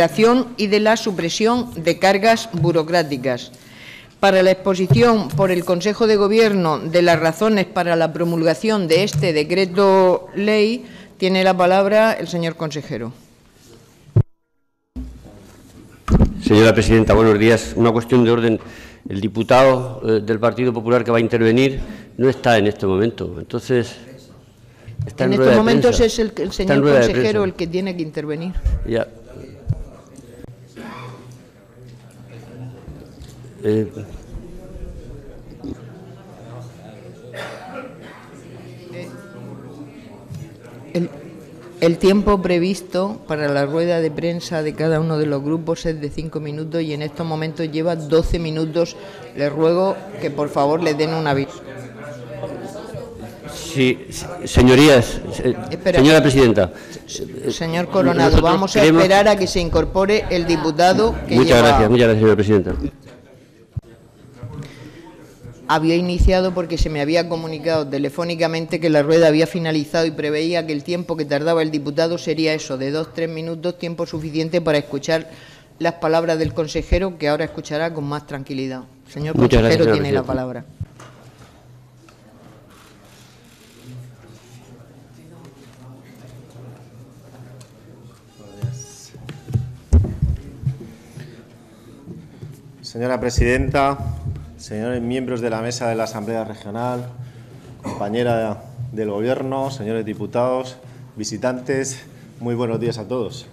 recuperación y de la supresión de cargas burocráticas. Para la exposición por el Consejo de Gobierno de las razones para la promulgación de este decreto ley, tiene la palabra el señor consejero. Señora presidenta, buenos días. Una cuestión de orden. El diputado eh, del Partido Popular que va a intervenir no está en este momento. Entonces, está en, en, estos momentos es el, el señor consejero el que tiene que intervenir. Ya. Eh, El, el tiempo previsto para la rueda de prensa de cada uno de los grupos es de cinco minutos y en estos momentos lleva 12 minutos. Les ruego que por favor le den un aviso. sí, señorías, Espera. señora presidenta. Señor Coronado, vamos a esperar a que se incorpore el diputado que Muchas lleva- gracias, muchas gracias, señora presidenta. Había iniciado porque se me había comunicado telefónicamente que la rueda había finalizado y preveía que el tiempo que tardaba el diputado sería eso, de dos, tres minutos, tiempo suficiente para escuchar las palabras del consejero, que ahora escuchará con más tranquilidad. Señor Muchas consejero, gracias, señora tiene la palabra. Señora presidenta, señores miembros de la mesa de la Asamblea Regional, compañera del Gobierno, señores diputados, visitantes, muy buenos días a todos.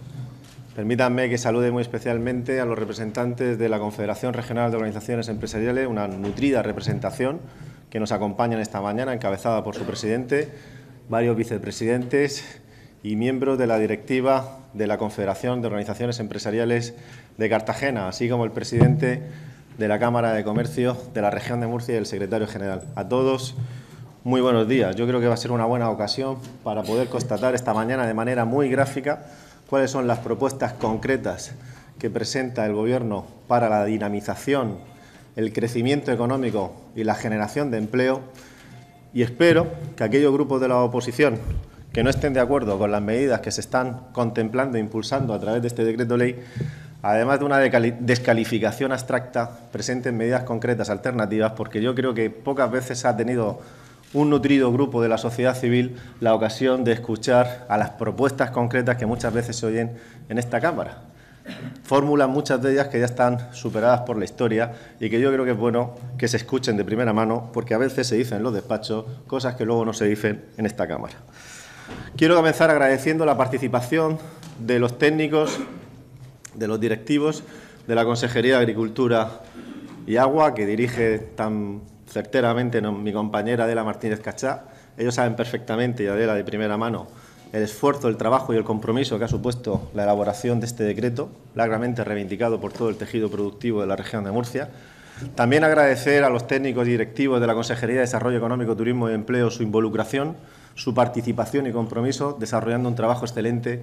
Permítanme que salude muy especialmente a los representantes de la Confederación Regional de Organizaciones Empresariales, una nutrida representación que nos acompañan esta mañana, encabezada por su presidente, varios vicepresidentes y miembros de la directiva de la Confederación de Organizaciones Empresariales de Cartagena, así como el presidente de la Cámara de Comercio de la región de Murcia y el secretario general. A todos, muy buenos días. Yo creo que va a ser una buena ocasión para poder constatar esta mañana de manera muy gráfica cuáles son las propuestas concretas que presenta el Gobierno para la dinamización, el crecimiento económico y la generación de empleo y espero que aquellos grupos de la oposición que no estén de acuerdo con las medidas que se están contemplando e impulsando a través de este decreto ley, además de una descalificación abstracta, presenten medidas concretas alternativas, porque yo creo que pocas veces ha tenido un nutrido grupo de la sociedad civil la ocasión de escuchar a las propuestas concretas que muchas veces se oyen en esta Cámara fórmulas, muchas de ellas que ya están superadas por la historia y que yo creo que es bueno que se escuchen de primera mano, porque a veces se dicen en los despachos cosas que luego no se dicen en esta Cámara. Quiero comenzar agradeciendo la participación de los técnicos, de los directivos de la Consejería de Agricultura y Agua, que dirige tan certeramente mi compañera Adela Martínez Cachá. Ellos saben perfectamente, y Adela de primera mano, el esfuerzo, el trabajo y el compromiso que ha supuesto la elaboración de este decreto, largamente reivindicado por todo el tejido productivo de la región de Murcia. También agradecer a los técnicos y directivos de la Consejería de Desarrollo Económico, Turismo y Empleo su involucración, su participación y compromiso, desarrollando un trabajo excelente.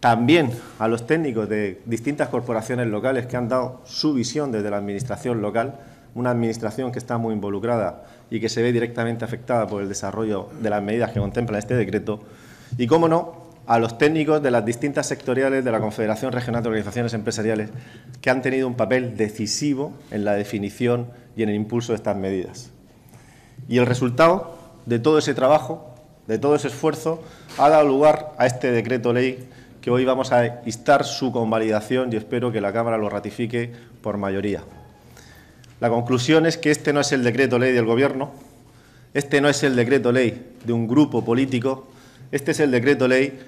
También a los técnicos de distintas corporaciones locales que han dado su visión desde la Administración local, una Administración que está muy involucrada y que se ve directamente afectada por el desarrollo de las medidas que contempla este decreto. Y, cómo no, a los técnicos de las distintas sectoriales de la Confederación Regional de Organizaciones Empresariales que han tenido un papel decisivo en la definición y en el impulso de estas medidas. Y el resultado de todo ese trabajo, de todo ese esfuerzo, ha dado lugar a este decreto ley hoy vamos a instar su convalidación y espero que la Cámara lo ratifique por mayoría. La conclusión es que este no es el decreto ley del Gobierno, este no es el decreto ley de un grupo político, este es el decreto ley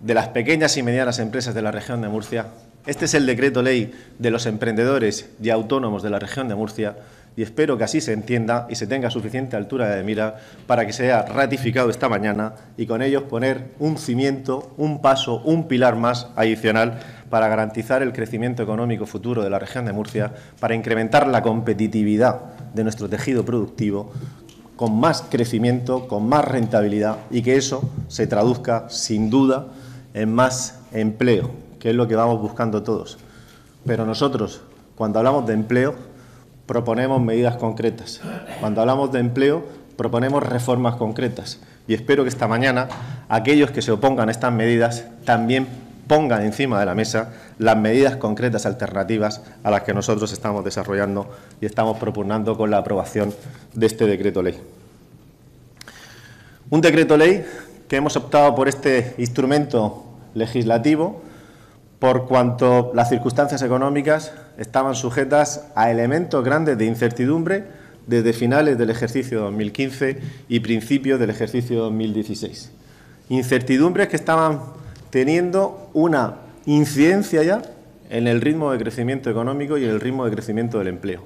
de las pequeñas y medianas empresas de la región de Murcia, este es el decreto ley de los emprendedores y autónomos de la región de Murcia y espero que así se entienda y se tenga suficiente altura de mira para que sea ratificado esta mañana y con ellos poner un cimiento, un paso, un pilar más adicional para garantizar el crecimiento económico futuro de la región de Murcia, para incrementar la competitividad de nuestro tejido productivo con más crecimiento, con más rentabilidad y que eso se traduzca sin duda en más empleo, que es lo que vamos buscando todos. Pero nosotros, cuando hablamos de empleo, proponemos medidas concretas. Cuando hablamos de empleo, proponemos reformas concretas. Y espero que esta mañana aquellos que se opongan a estas medidas también pongan encima de la mesa las medidas concretas alternativas a las que nosotros estamos desarrollando y estamos propugnando con la aprobación de este decreto ley. Un decreto ley que hemos optado por este instrumento legislativo por cuanto las circunstancias económicas estaban sujetas a elementos grandes de incertidumbre desde finales del ejercicio 2015 y principios del ejercicio 2016. Incertidumbres que estaban teniendo una incidencia ya en el ritmo de crecimiento económico y en el ritmo de crecimiento del empleo.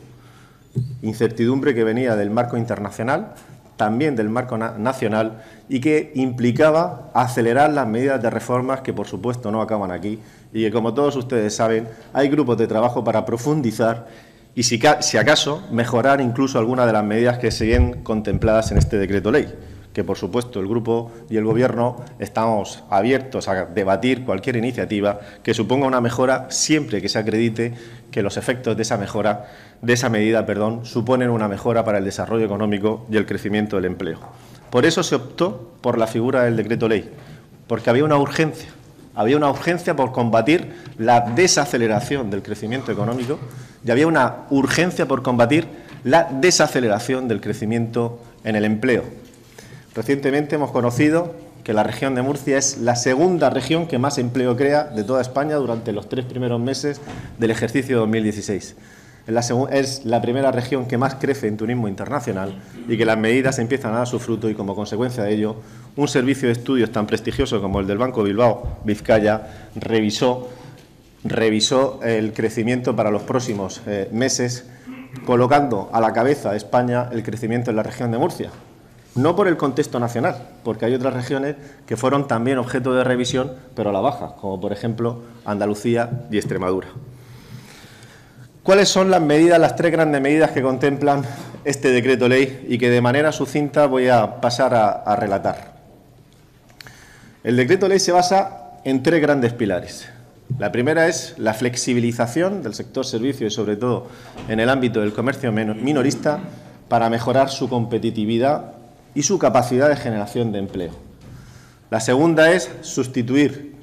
Incertidumbre que venía del marco internacional, también del marco nacional y que implicaba acelerar las medidas de reformas que, por supuesto, no acaban aquí y que, como todos ustedes saben, hay grupos de trabajo para profundizar y, si, acaso, mejorar incluso algunas de las medidas que siguen contempladas en este decreto ley que por supuesto el Grupo y el Gobierno estamos abiertos a debatir cualquier iniciativa que suponga una mejora siempre que se acredite que los efectos de esa mejora, de esa medida, perdón, suponen una mejora para el desarrollo económico y el crecimiento del empleo. Por eso se optó por la figura del decreto ley, porque había una urgencia, había una urgencia por combatir la desaceleración del crecimiento económico y había una urgencia por combatir la desaceleración del crecimiento en el empleo. Recientemente hemos conocido que la región de Murcia es la segunda región que más empleo crea de toda España durante los tres primeros meses del ejercicio 2016. Es la primera región que más crece en turismo internacional y que las medidas empiezan a dar su fruto y como consecuencia de ello un servicio de estudios tan prestigioso como el del Banco Bilbao Vizcaya revisó, el crecimiento para los próximos eh, meses colocando a la cabeza de España el crecimiento en la región de Murcia, no por el contexto nacional, porque hay otras regiones que fueron también objeto de revisión, pero a la baja, como por ejemplo Andalucía y Extremadura. ¿Cuáles son las medidas, las tres grandes medidas que contemplan este decreto ley y que de manera sucinta voy a pasar a, relatar? El decreto ley se basa en tres grandes pilares. La primera es la flexibilización del sector servicio y sobre todo en el ámbito del comercio minorista para mejorar su competitividad y su capacidad de generación de empleo. La segunda es sustituir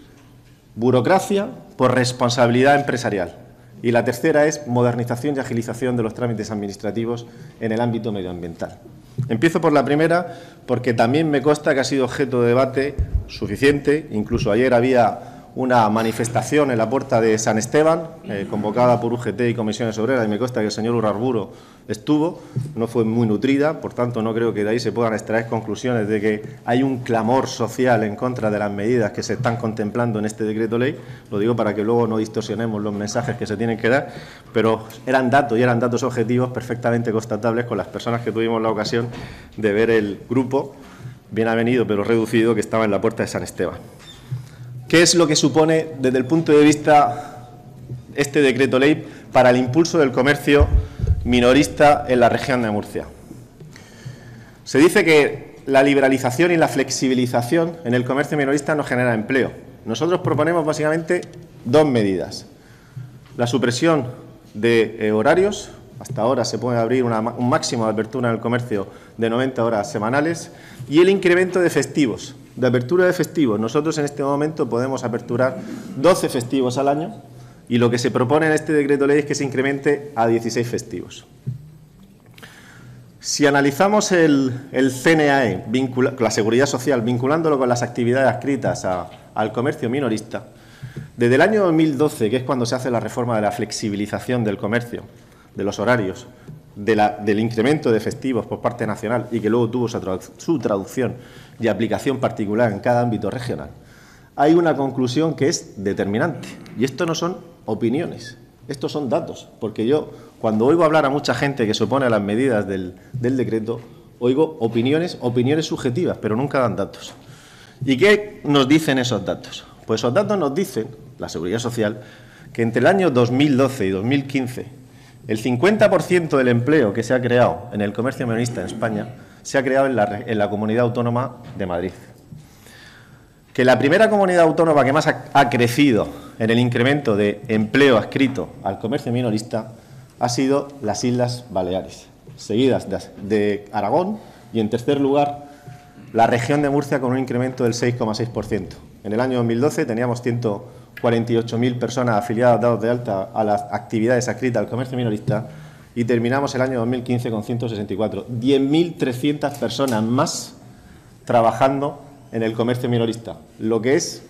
burocracia por responsabilidad empresarial. Y la tercera es modernización y agilización de los trámites administrativos en el ámbito medioambiental. Empiezo por la primera porque también me consta que ha sido objeto de debate suficiente. Incluso ayer había una manifestación en la puerta de San Esteban, eh, convocada por UGT y Comisiones Obreras, y me consta que el señor Urarburo estuvo, no fue muy nutrida, por tanto no creo que de ahí se puedan extraer conclusiones de que hay un clamor social en contra de las medidas que se están contemplando en este decreto ley, lo digo para que luego no distorsionemos los mensajes que se tienen que dar, pero eran datos y eran datos objetivos perfectamente constatables con las personas que tuvimos la ocasión de ver el grupo, bien avenido pero reducido, que estaba en la puerta de San Esteban. ¿Qué es lo que supone desde el punto de vista este decreto ley para el impulso del comercio minorista en la región de Murcia? Se dice que la liberalización y la flexibilización en el comercio minorista no genera empleo. Nosotros proponemos básicamente dos medidas. La supresión de eh, horarios, hasta ahora se puede abrir un máximo de apertura en el comercio de 90 horas semanales, y el incremento de festivos de apertura de festivos. Nosotros en este momento podemos aperturar 12 festivos al año y lo que se propone en este decreto ley es que se incremente a 16 festivos. Si analizamos el, CNAE, la seguridad social, vinculándolo con las actividades adscritas al comercio minorista, desde el año 2012, que es cuando se hace la reforma de la flexibilización del comercio, de los horarios, del incremento de festivos por parte nacional y que luego tuvo su traducción y aplicación particular en cada ámbito regional, hay una conclusión que es determinante. Y esto no son opiniones, estos son datos. Porque yo, cuando oigo hablar a mucha gente que se opone a las medidas del, decreto, oigo opiniones, opiniones subjetivas, pero nunca dan datos. ¿Y qué nos dicen esos datos? Pues esos datos nos dicen, la Seguridad Social, que entre el año 2012 y 2015 el 50% del empleo que se ha creado en el comercio minorista en España se ha creado en la, comunidad autónoma de Madrid. Que la primera comunidad autónoma que más ha, crecido en el incremento de empleo adscrito al comercio minorista ha sido las Islas Baleares, seguidas de, Aragón y, en tercer lugar, la región de Murcia con un incremento del 6,6%. En el año 2012 teníamos 100 48.000 personas afiliadas dados de alta a las actividades adscritas al comercio minorista y terminamos el año 2015 con 164. 10.300 personas más trabajando en el comercio minorista, lo que es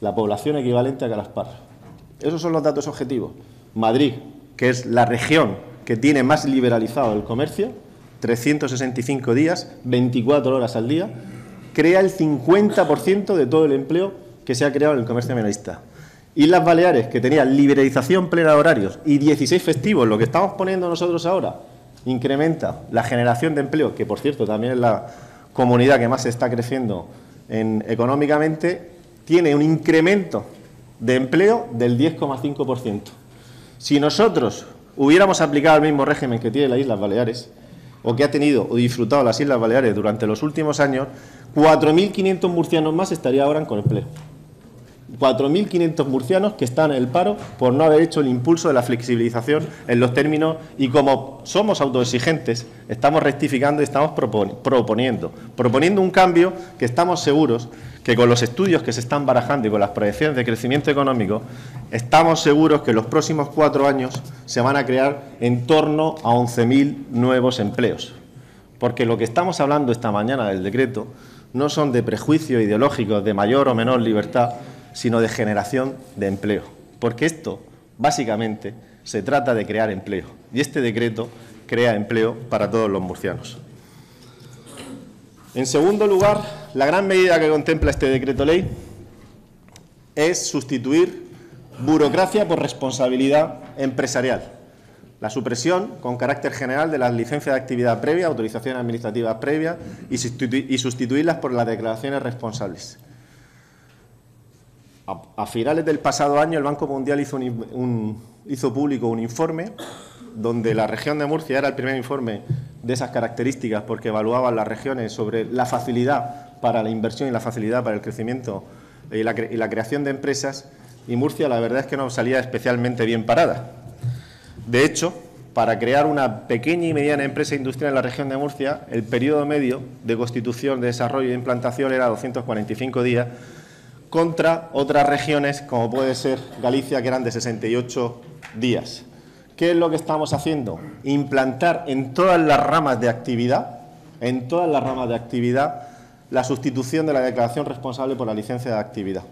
la población equivalente a Calaspar. Esos son los datos objetivos. Madrid, que es la región que tiene más liberalizado el comercio, 365 días, 24 horas al día, crea el 50% de todo el empleo que se ha creado en el comercio minorista. Islas Baleares, que tenía liberalización plena de horarios y 16 festivos, lo que estamos poniendo nosotros ahora, incrementa la generación de empleo, que por cierto también es la comunidad que más está creciendo económicamente, tiene un incremento de empleo del 10,5%. Si nosotros hubiéramos aplicado el mismo régimen que tiene las Islas Baleares, o que ha tenido o disfrutado las Islas Baleares durante los últimos años, 4.500 murcianos más estaría ahora con empleo. 4.500 murcianos que están en el paro por no haber hecho el impulso de la flexibilización en los términos y como somos autoexigentes, estamos rectificando y estamos proponiendo, proponiendo un cambio que estamos seguros que con los estudios que se están barajando y con las proyecciones de crecimiento económico, estamos seguros que en los próximos cuatro años se van a crear en torno a 11.000 nuevos empleos. Porque lo que estamos hablando esta mañana del decreto no son de prejuicios ideológicos de mayor o menor libertad, sino de generación de empleo. Porque esto, básicamente, se trata de crear empleo. Y este decreto crea empleo para todos los murcianos. En segundo lugar, la gran medida que contempla este decreto ley es sustituir burocracia por responsabilidad empresarial. La supresión con carácter general de las licencias de actividad previa, autorizaciones administrativas previas y, sustituirlas por las declaraciones responsables. A, finales del pasado año, el Banco Mundial hizo, público un informe donde la región de Murcia era el primer informe de esas características porque evaluaba las regiones sobre la facilidad para la inversión y la facilidad para el crecimiento y la, y la creación de empresas y Murcia la verdad es que no salía especialmente bien parada. De hecho, para crear una pequeña y mediana empresa industrial en la región de Murcia, el periodo medio de constitución, de desarrollo e implantación era 245 días, contra otras regiones, como puede ser Galicia, que eran de 68 días. ¿Qué es lo que estamos haciendo? Implantar en todas las ramas de actividad, en todas las ramas de actividad, la sustitución de la declaración responsable por la licencia de actividad.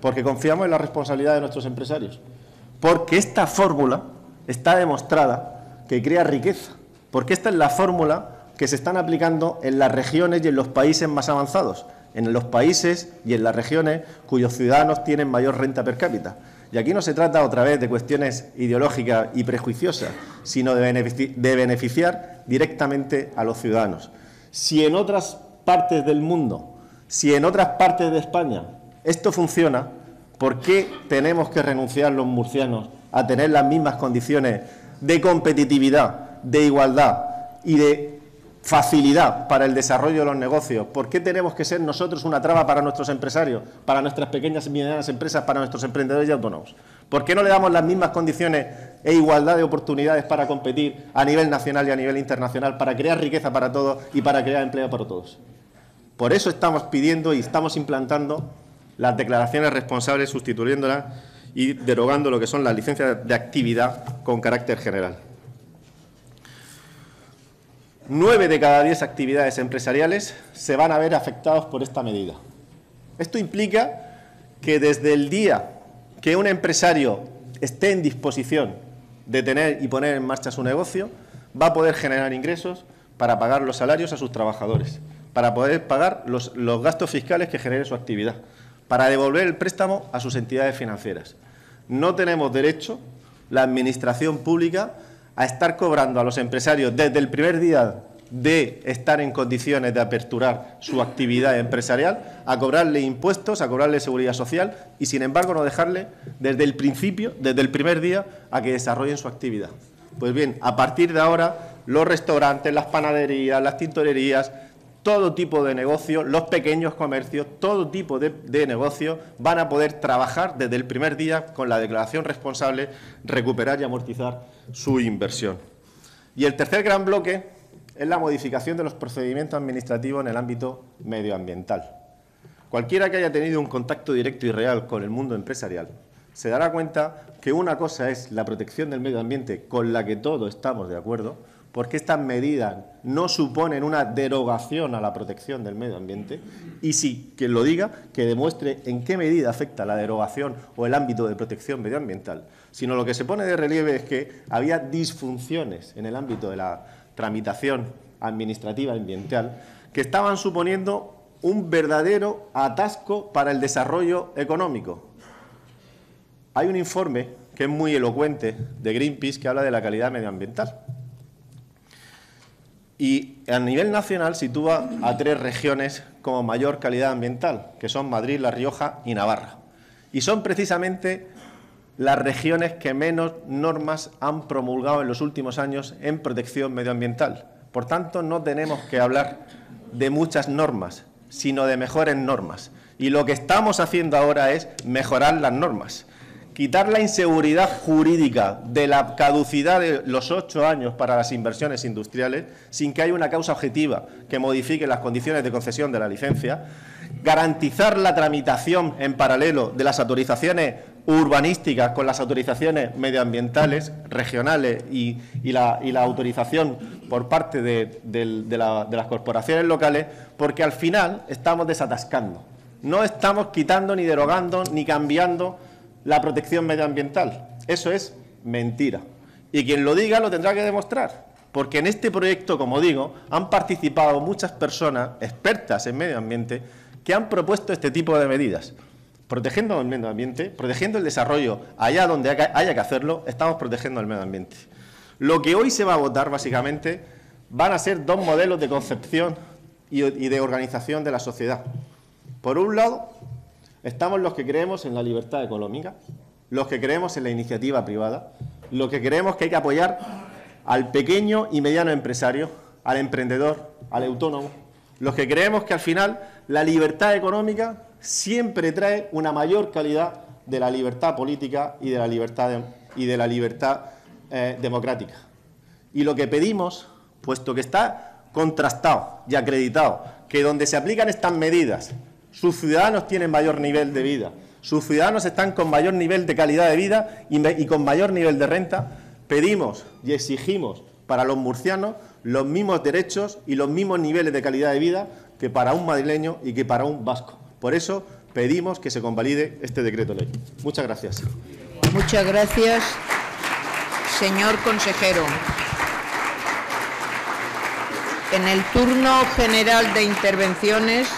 Porque confiamos en la responsabilidad de nuestros empresarios. Porque esta fórmula está demostrada que crea riqueza. Porque esta es la fórmula que se están aplicando en las regiones y en los países más avanzados en los países y en las regiones cuyos ciudadanos tienen mayor renta per cápita. Y aquí no se trata otra vez de cuestiones ideológicas y prejuiciosas, sino de, beneficiar directamente a los ciudadanos. Si en otras partes del mundo, si en otras partes de España esto funciona, ¿por qué tenemos que renunciar los murcianos a tener las mismas condiciones de competitividad, de igualdad y de facilidad para el desarrollo de los negocios. ¿Por qué tenemos que ser nosotros una traba para nuestros empresarios, para nuestras pequeñas y medianas empresas, para nuestros emprendedores y autónomos? ¿Por qué no le damos las mismas condiciones e igualdad de oportunidades para competir a nivel nacional y a nivel internacional, para crear riqueza para todos y para crear empleo para todos? Por eso estamos pidiendo y estamos implantando las declaraciones responsables, sustituyéndolas y derogando lo que son las licencias de actividad con carácter general. Nueve de cada diez actividades empresariales se van a ver afectados por esta medida. Esto implica que desde el día que un empresario esté en disposición de tener y poner en marcha su negocio, va a poder generar ingresos para pagar los salarios a sus trabajadores, para poder pagar los, los gastos fiscales que genere su actividad, para devolver el préstamo a sus entidades financieras. No tenemos derecho, la Administración pública, a estar cobrando a los empresarios desde el primer día de estar en condiciones de aperturar su actividad empresarial, a cobrarle impuestos, a cobrarle seguridad social y, sin embargo, no dejarle desde el principio, desde el primer día, a que desarrollen su actividad. Pues bien, a partir de ahora, los restaurantes, las panaderías, las tintorerías, todo tipo de negocio, los pequeños comercios, todo tipo de, de negocio van a poder trabajar desde el primer día con la declaración responsable, recuperar y amortizar su inversión. Y el tercer gran bloque es la modificación de los procedimientos administrativos en el ámbito medioambiental. Cualquiera que haya tenido un contacto directo y real con el mundo empresarial se dará cuenta que una cosa es la protección del medio ambiente con la que todos estamos de acuerdo, porque estas medidas no suponen una derogación a la protección del medio ambiente, y sí, quien lo diga, que demuestre en qué medida afecta la derogación o el ámbito de protección medioambiental, sino lo que se pone de relieve es que había disfunciones en el ámbito de la tramitación administrativa ambiental que estaban suponiendo un verdadero atasco para el desarrollo económico. Hay un informe que es muy elocuente de Greenpeace que habla de la calidad medioambiental. Y a nivel nacional sitúa a tres regiones como mayor calidad ambiental, que son Madrid, La Rioja y Navarra. Y son precisamente las regiones que menos normas han promulgado en los últimos años en protección medioambiental. Por tanto, no tenemos que hablar de muchas normas, sino de mejores normas. Y lo que estamos haciendo ahora es mejorar las normas quitar la inseguridad jurídica de la caducidad de los ocho años para las inversiones industriales sin que haya una causa objetiva que modifique las condiciones de concesión de la licencia, garantizar la tramitación en paralelo de las autorizaciones urbanísticas con las autorizaciones medioambientales regionales y, la, autorización por parte de, las corporaciones locales, porque al final estamos desatascando. No estamos quitando ni derogando ni cambiando la protección medioambiental. Eso es mentira. Y quien lo diga lo tendrá que demostrar. Porque en este proyecto, como digo, han participado muchas personas expertas en medio ambiente que han propuesto este tipo de medidas. Protegiendo el medio ambiente, protegiendo el desarrollo allá donde haya que hacerlo, estamos protegiendo el medio ambiente. Lo que hoy se va a votar, básicamente, van a ser dos modelos de concepción y de organización de la sociedad. Por un lado, Estamos los que creemos en la libertad económica, los que creemos en la iniciativa privada, los que creemos que hay que apoyar al pequeño y mediano empresario, al emprendedor, al autónomo, los que creemos que al final la libertad económica siempre trae una mayor calidad de la libertad política y de la libertad, eh, democrática. Y lo que pedimos, puesto que está contrastado y acreditado, que donde se aplican estas medidas sus ciudadanos tienen mayor nivel de vida, sus ciudadanos están con mayor nivel de calidad de vida y, con mayor nivel de renta. Pedimos y exigimos para los murcianos los mismos derechos y los mismos niveles de calidad de vida que para un madrileño y que para un vasco. Por eso pedimos que se convalide este decreto ley. Muchas gracias. Muchas gracias, señor consejero. En el turno general de intervenciones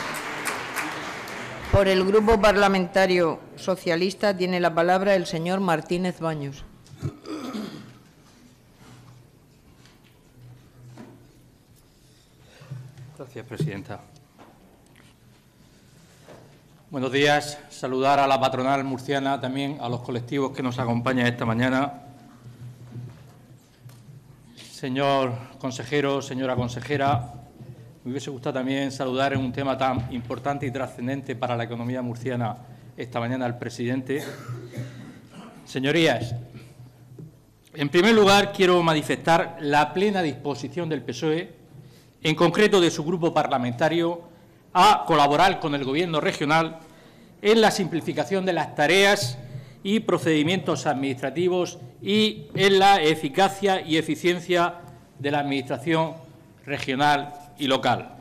por el Grupo Parlamentario Socialista tiene la palabra el señor Martínez Baños. Gracias, presidenta. Buenos días. Saludar a la patronal murciana, también a los colectivos que nos acompañan esta mañana. Señor consejero, señora consejera, me hubiese gustado también saludar en un tema tan importante y trascendente para la economía murciana esta mañana al presidente. Señorías, en primer lugar quiero manifestar la plena disposición del PSOE, en concreto de su grupo parlamentario, a colaborar con el Gobierno regional en la simplificación de las tareas y procedimientos administrativos y en la eficacia y eficiencia de la Administración regional y local.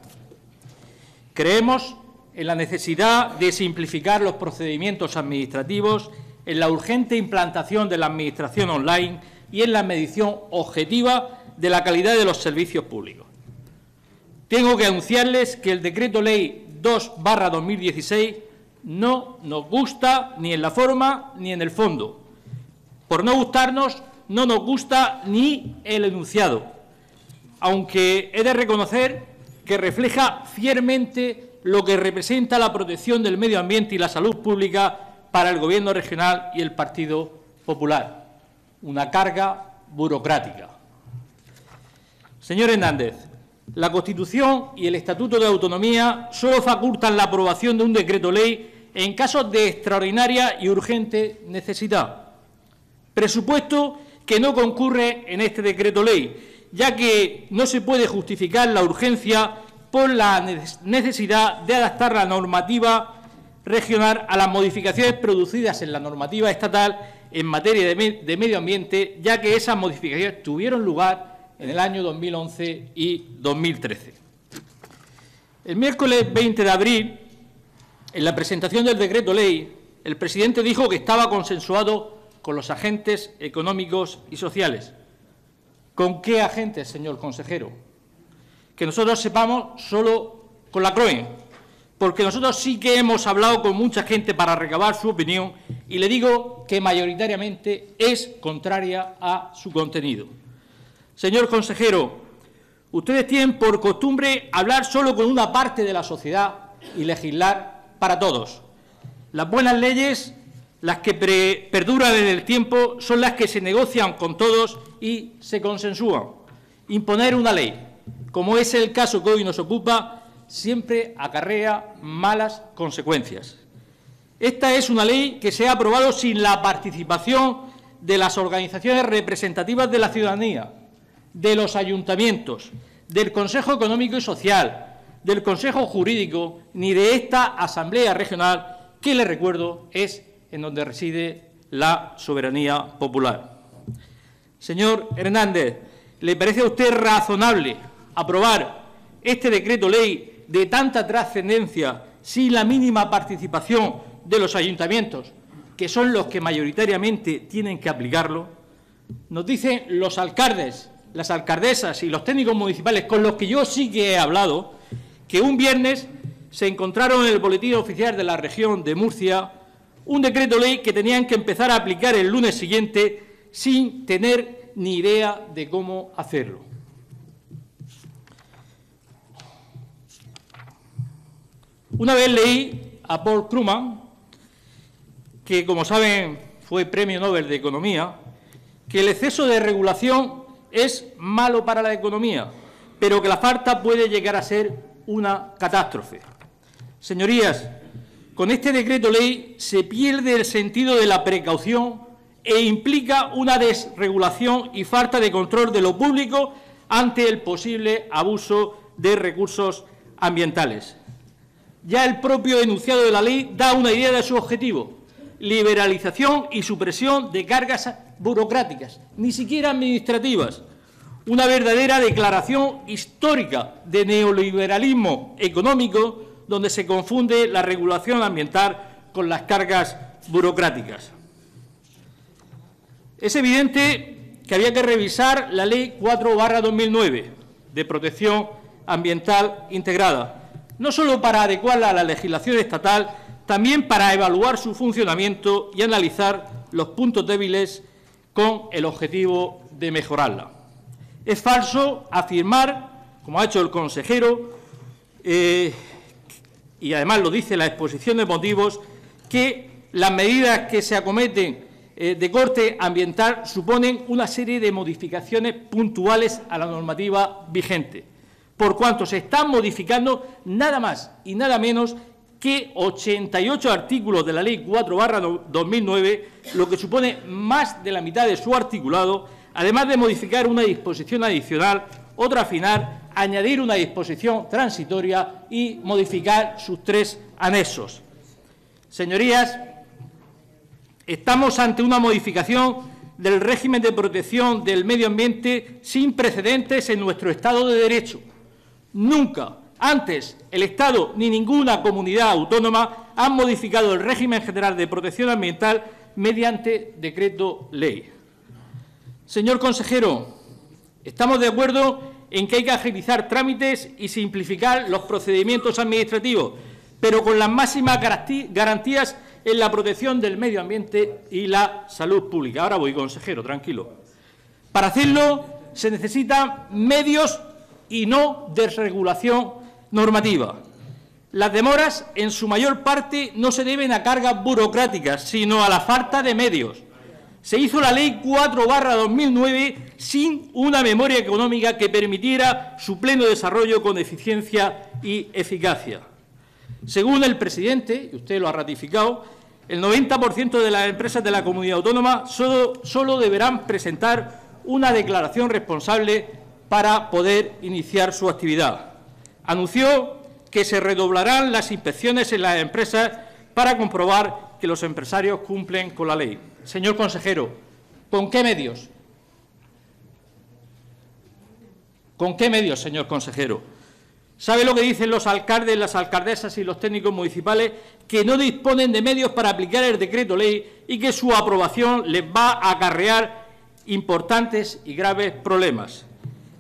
Creemos en la necesidad de simplificar los procedimientos administrativos, en la urgente implantación de la Administración online y en la medición objetiva de la calidad de los servicios públicos. Tengo que anunciarles que el Decreto Ley 2-2016 no nos gusta ni en la forma ni en el fondo. Por no gustarnos, no nos gusta ni el enunciado, aunque he de reconocer que refleja fielmente lo que representa la protección del medio ambiente y la salud pública para el Gobierno regional y el Partido Popular. Una carga burocrática. Señor Hernández, la Constitución y el Estatuto de Autonomía solo facultan la aprobación de un decreto ley en casos de extraordinaria y urgente necesidad. Presupuesto que no concurre en este decreto ley, ya que no se puede justificar la urgencia por la necesidad de adaptar la normativa regional a las modificaciones producidas en la normativa estatal en materia de, medio ambiente, ya que esas modificaciones tuvieron lugar en el año 2011 y 2013. El miércoles 20 de abril, en la presentación del decreto ley, el presidente dijo que estaba consensuado con los agentes económicos y sociales. ¿Con qué agentes, señor consejero? Que nosotros sepamos solo con la CROE, porque nosotros sí que hemos hablado con mucha gente para recabar su opinión y le digo que mayoritariamente es contraria a su contenido. Señor consejero, ustedes tienen por costumbre hablar solo con una parte de la sociedad y legislar para todos. Las buenas leyes, las que perduran en el tiempo, son las que se negocian con todos y se consensúan. Imponer una ley, como es el caso que hoy nos ocupa, siempre acarrea malas consecuencias. Esta es una ley que se ha aprobado sin la participación de las organizaciones representativas de la ciudadanía, de los ayuntamientos, del Consejo Económico y Social, del Consejo Jurídico, ni de esta Asamblea Regional, que, le recuerdo, es en donde reside la soberanía popular. Señor Hernández, ¿le parece a usted razonable aprobar este decreto ley de tanta trascendencia sin la mínima participación de los ayuntamientos, que son los que mayoritariamente tienen que aplicarlo, nos dicen los alcaldes, las alcaldesas y los técnicos municipales con los que yo sí que he hablado, que un viernes se encontraron en el boletín oficial de la región de Murcia un decreto ley que tenían que empezar a aplicar el lunes siguiente sin tener ni idea de cómo hacerlo. Una vez leí a Paul Krugman, que como saben fue premio Nobel de Economía, que el exceso de regulación es malo para la economía, pero que la falta puede llegar a ser una catástrofe. Señorías, con este decreto ley se pierde el sentido de la precaución e implica una desregulación y falta de control de lo público ante el posible abuso de recursos ambientales. Ya el propio enunciado de la ley da una idea de su objetivo, liberalización y supresión de cargas burocráticas, ni siquiera administrativas, una verdadera declaración histórica de neoliberalismo económico donde se confunde la regulación ambiental con las cargas burocráticas. Es evidente que había que revisar la Ley 4-2009 de protección ambiental integrada, no solo para adecuarla a la legislación estatal, también para evaluar su funcionamiento y analizar los puntos débiles con el objetivo de mejorarla. Es falso afirmar, como ha hecho el consejero, eh, y además lo dice la exposición de motivos, que las medidas que se acometen eh, de corte ambiental suponen una serie de modificaciones puntuales a la normativa vigente. Por cuanto se están modificando nada más y nada menos que 88 artículos de la Ley 4 2009, lo que supone más de la mitad de su articulado, además de modificar una disposición adicional, otra final, añadir una disposición transitoria y modificar sus tres anexos. Señorías, estamos ante una modificación del régimen de protección del medio ambiente sin precedentes en nuestro Estado de Derecho Nunca antes el Estado ni ninguna comunidad autónoma han modificado el régimen general de protección ambiental mediante decreto ley. Señor consejero, estamos de acuerdo en que hay que agilizar trámites y simplificar los procedimientos administrativos, pero con las máximas garantías en la protección del medio ambiente y la salud pública. Ahora voy, consejero, tranquilo. Para hacerlo se necesitan medios y no desregulación normativa. Las demoras, en su mayor parte, no se deben a cargas burocráticas, sino a la falta de medios. Se hizo la Ley 4-2009 sin una memoria económica que permitiera su pleno desarrollo con eficiencia y eficacia. Según el presidente, y usted lo ha ratificado, el 90% de las empresas de la comunidad autónoma solo, solo deberán presentar una declaración responsable para poder iniciar su actividad. Anunció que se redoblarán las inspecciones en las empresas para comprobar que los empresarios cumplen con la ley. Señor consejero, ¿con qué medios? ¿Con qué medios, señor consejero? ¿Sabe lo que dicen los alcaldes, las alcaldesas y los técnicos municipales? Que no disponen de medios para aplicar el decreto ley y que su aprobación les va a acarrear importantes y graves problemas.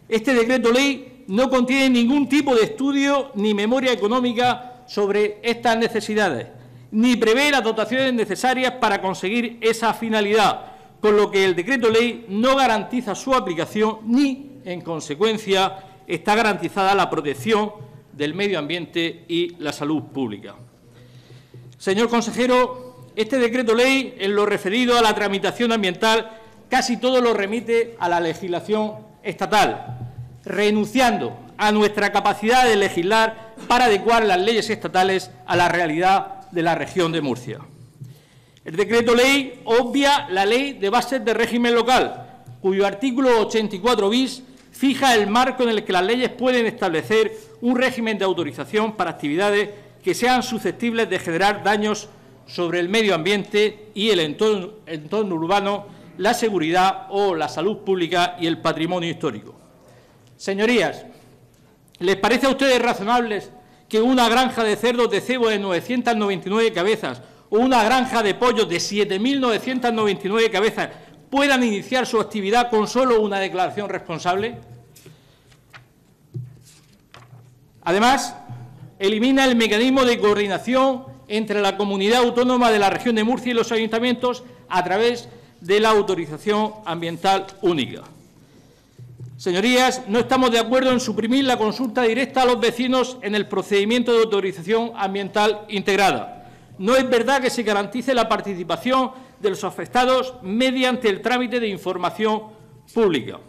Este decreto ley no contiene ningún tipo de estudio ni memoria económica sobre estas necesidades, ni prevé las dotaciones necesarias para conseguir esa finalidad, con lo que el decreto ley no garantiza su aplicación ni, en consecuencia, está garantizada la protección del medio ambiente y la salud pública. Señor consejero, este decreto ley, en lo referido a la tramitación ambiental, casi todo lo remite a la legislación estatal, renunciando a nuestra capacidad de legislar para adecuar las leyes estatales a la realidad de la región de Murcia. El decreto ley obvia la ley de bases de régimen local, cuyo artículo 84 bis fija el marco en el que las leyes pueden establecer un régimen de autorización para actividades que sean susceptibles de generar daños sobre el medio ambiente y el entorno, entorno urbano, la seguridad o la salud pública y el patrimonio histórico. Señorías, ¿les parece a ustedes razonables que una granja de cerdos de cebo de 999 cabezas o una granja de pollos de 7.999 cabezas puedan iniciar su actividad con solo una declaración responsable? Además, elimina el mecanismo de coordinación entre la comunidad autónoma de la región de Murcia y los ayuntamientos a través de la autorización ambiental única. Señorías, no estamos de acuerdo en suprimir la consulta directa a los vecinos en el procedimiento de autorización ambiental integrada. No es verdad que se garantice la participación de los afectados mediante el trámite de información pública.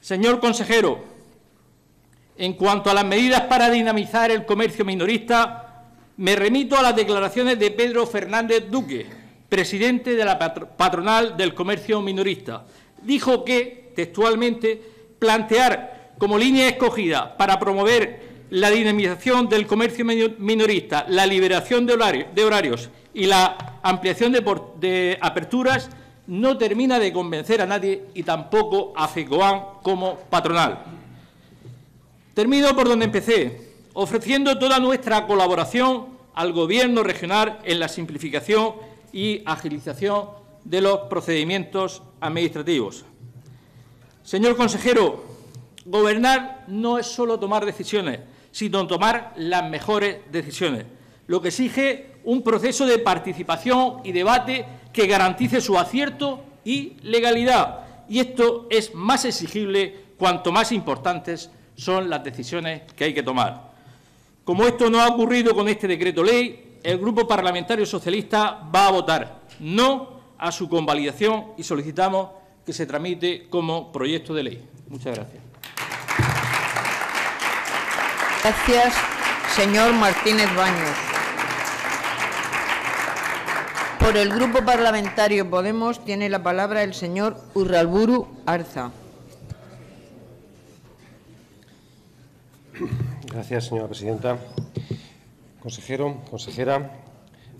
Señor consejero, en cuanto a las medidas para dinamizar el comercio minorista, me remito a las declaraciones de Pedro Fernández Duque, presidente de la patronal del comercio minorista. Dijo que, textualmente, plantear como línea escogida para promover la dinamización del comercio minorista, la liberación de, horarios y la ampliación de, aperturas no termina de convencer a nadie y tampoco a FECOAN como patronal. Termino por donde empecé, ofreciendo toda nuestra colaboración al Gobierno regional en la simplificación y agilización de los procedimientos administrativos. Señor consejero, gobernar no es solo tomar decisiones, sino tomar las mejores decisiones, lo que exige un proceso de participación y debate que garantice su acierto y legalidad. Y esto es más exigible cuanto más importantes son las decisiones que hay que tomar. Como esto no ha ocurrido con este decreto ley, el Grupo Parlamentario Socialista va a votar no a su convalidación y solicitamos que se tramite como proyecto de ley. Muchas gracias. Gracias, señor Martínez Baños. Por el Grupo Parlamentario Podemos tiene la palabra el señor Urralburu Arza. Gracias, señora presidenta. Consejero, consejera,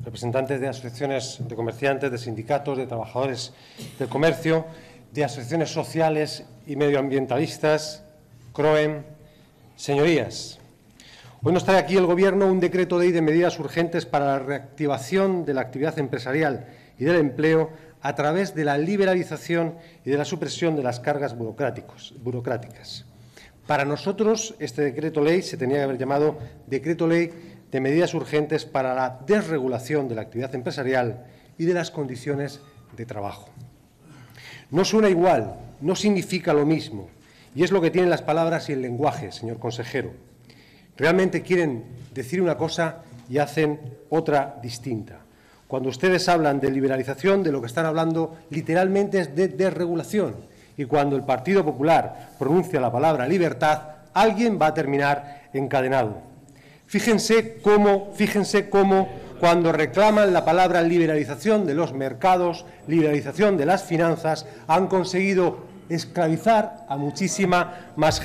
representantes de asociaciones de comerciantes, de sindicatos, de trabajadores del comercio, de asociaciones sociales y medioambientalistas, CROEM, señorías. Hoy nos trae aquí el Gobierno un decreto de ley de medidas urgentes para la reactivación de la actividad empresarial y del empleo a través de la liberalización y de la supresión de las cargas burocráticas. Para nosotros, este decreto ley se tenía que haber llamado Decreto Ley de Medidas Urgentes para la Desregulación de la Actividad Empresarial y de las Condiciones de Trabajo. No suena igual, no significa lo mismo, y es lo que tienen las palabras y el lenguaje, señor consejero. Realmente quieren decir una cosa y hacen otra distinta. Cuando ustedes hablan de liberalización, de lo que están hablando literalmente es de desregulación. Y cuando el Partido Popular pronuncia la palabra libertad, alguien va a terminar encadenado. Fíjense cómo, fíjense cómo cuando reclaman la palabra liberalización de los mercados, liberalización de las finanzas, han conseguido esclavizar a muchísima más,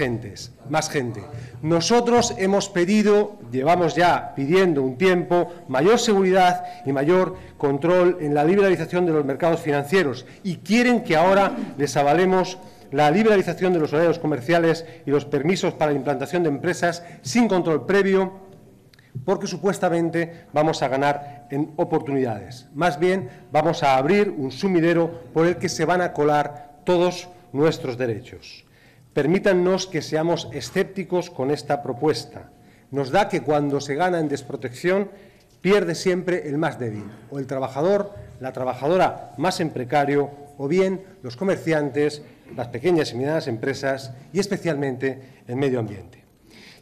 más gente. Nosotros hemos pedido, llevamos ya pidiendo un tiempo, mayor seguridad y mayor control en la liberalización de los mercados financieros y quieren que ahora les avalemos la liberalización de los horarios comerciales y los permisos para la implantación de empresas sin control previo porque supuestamente vamos a ganar en oportunidades. Más bien, vamos a abrir un sumidero por el que se van a colar todos nuestros derechos. Permítannos que seamos escépticos con esta propuesta. Nos da que cuando se gana en desprotección pierde siempre el más débil, o el trabajador, la trabajadora más en precario, o bien los comerciantes, las pequeñas y medianas empresas y especialmente el medio ambiente.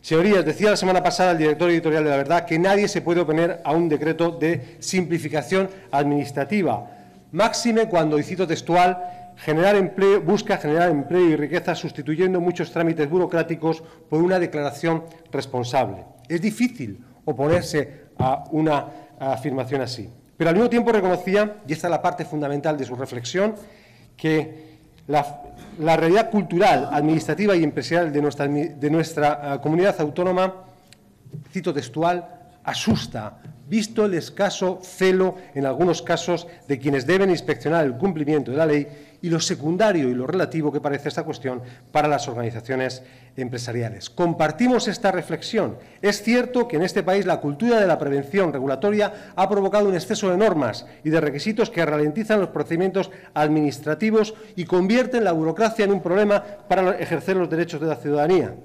Señorías, decía la semana pasada el director editorial de La Verdad que nadie se puede oponer a un decreto de simplificación administrativa, máxime cuando, y cito textual, generar empleo, busca generar empleo y riqueza sustituyendo muchos trámites burocráticos por una declaración responsable. Es difícil oponerse a una afirmación así. Pero al mismo tiempo reconocía, y esta es la parte fundamental de su reflexión, que la, realidad cultural, administrativa y empresarial de nuestra, de nuestra uh, comunidad autónoma, cito textual, asusta, visto el escaso celo en algunos casos de quienes deben inspeccionar el cumplimiento de la ley y lo secundario y lo relativo que parece esta cuestión para las organizaciones empresariales. Compartimos esta reflexión. Es cierto que en este país la cultura de la prevención regulatoria ha provocado un exceso de normas y de requisitos que ralentizan los procedimientos administrativos y convierten la burocracia en un problema para ejercer los derechos de la ciudadanía.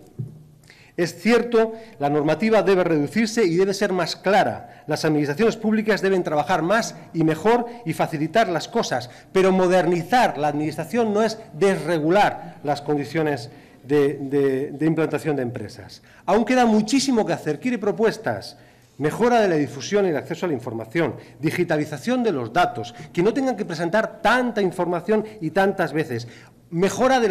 Es cierto, la normativa debe reducirse y debe ser más clara. Las administraciones públicas deben trabajar más y mejor y facilitar las cosas, pero modernizar la administración no es desregular las condiciones de, implantación de empresas. Aún queda muchísimo que hacer. Quiere propuestas. Mejora de la difusión y el acceso a la información, digitalización de los datos, que no tengan que presentar tanta información y tantas veces, mejora de,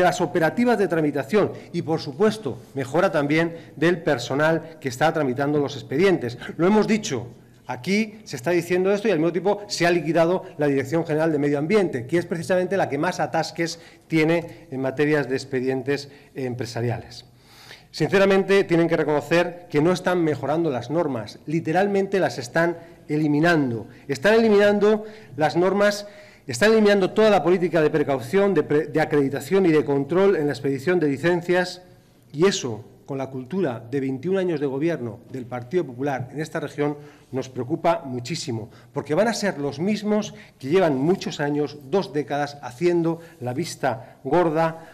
las operativas de tramitación y, por supuesto, mejora también del personal que está tramitando los expedientes. Lo hemos dicho, Aquí se está diciendo esto y al mismo tiempo se ha liquidado la Dirección General de Medio Ambiente, que es precisamente la que más atasques tiene en materias de expedientes empresariales. Sinceramente, tienen que reconocer que no están mejorando las normas, literalmente las están eliminando. Están eliminando las normas están eliminando toda la política de precaución, de, acreditación y de control en la expedición de licencias. Y eso, con la cultura de 21 años de gobierno del Partido Popular en esta región, nos preocupa muchísimo, porque van a ser los mismos que llevan muchos años, dos décadas, haciendo la vista gorda,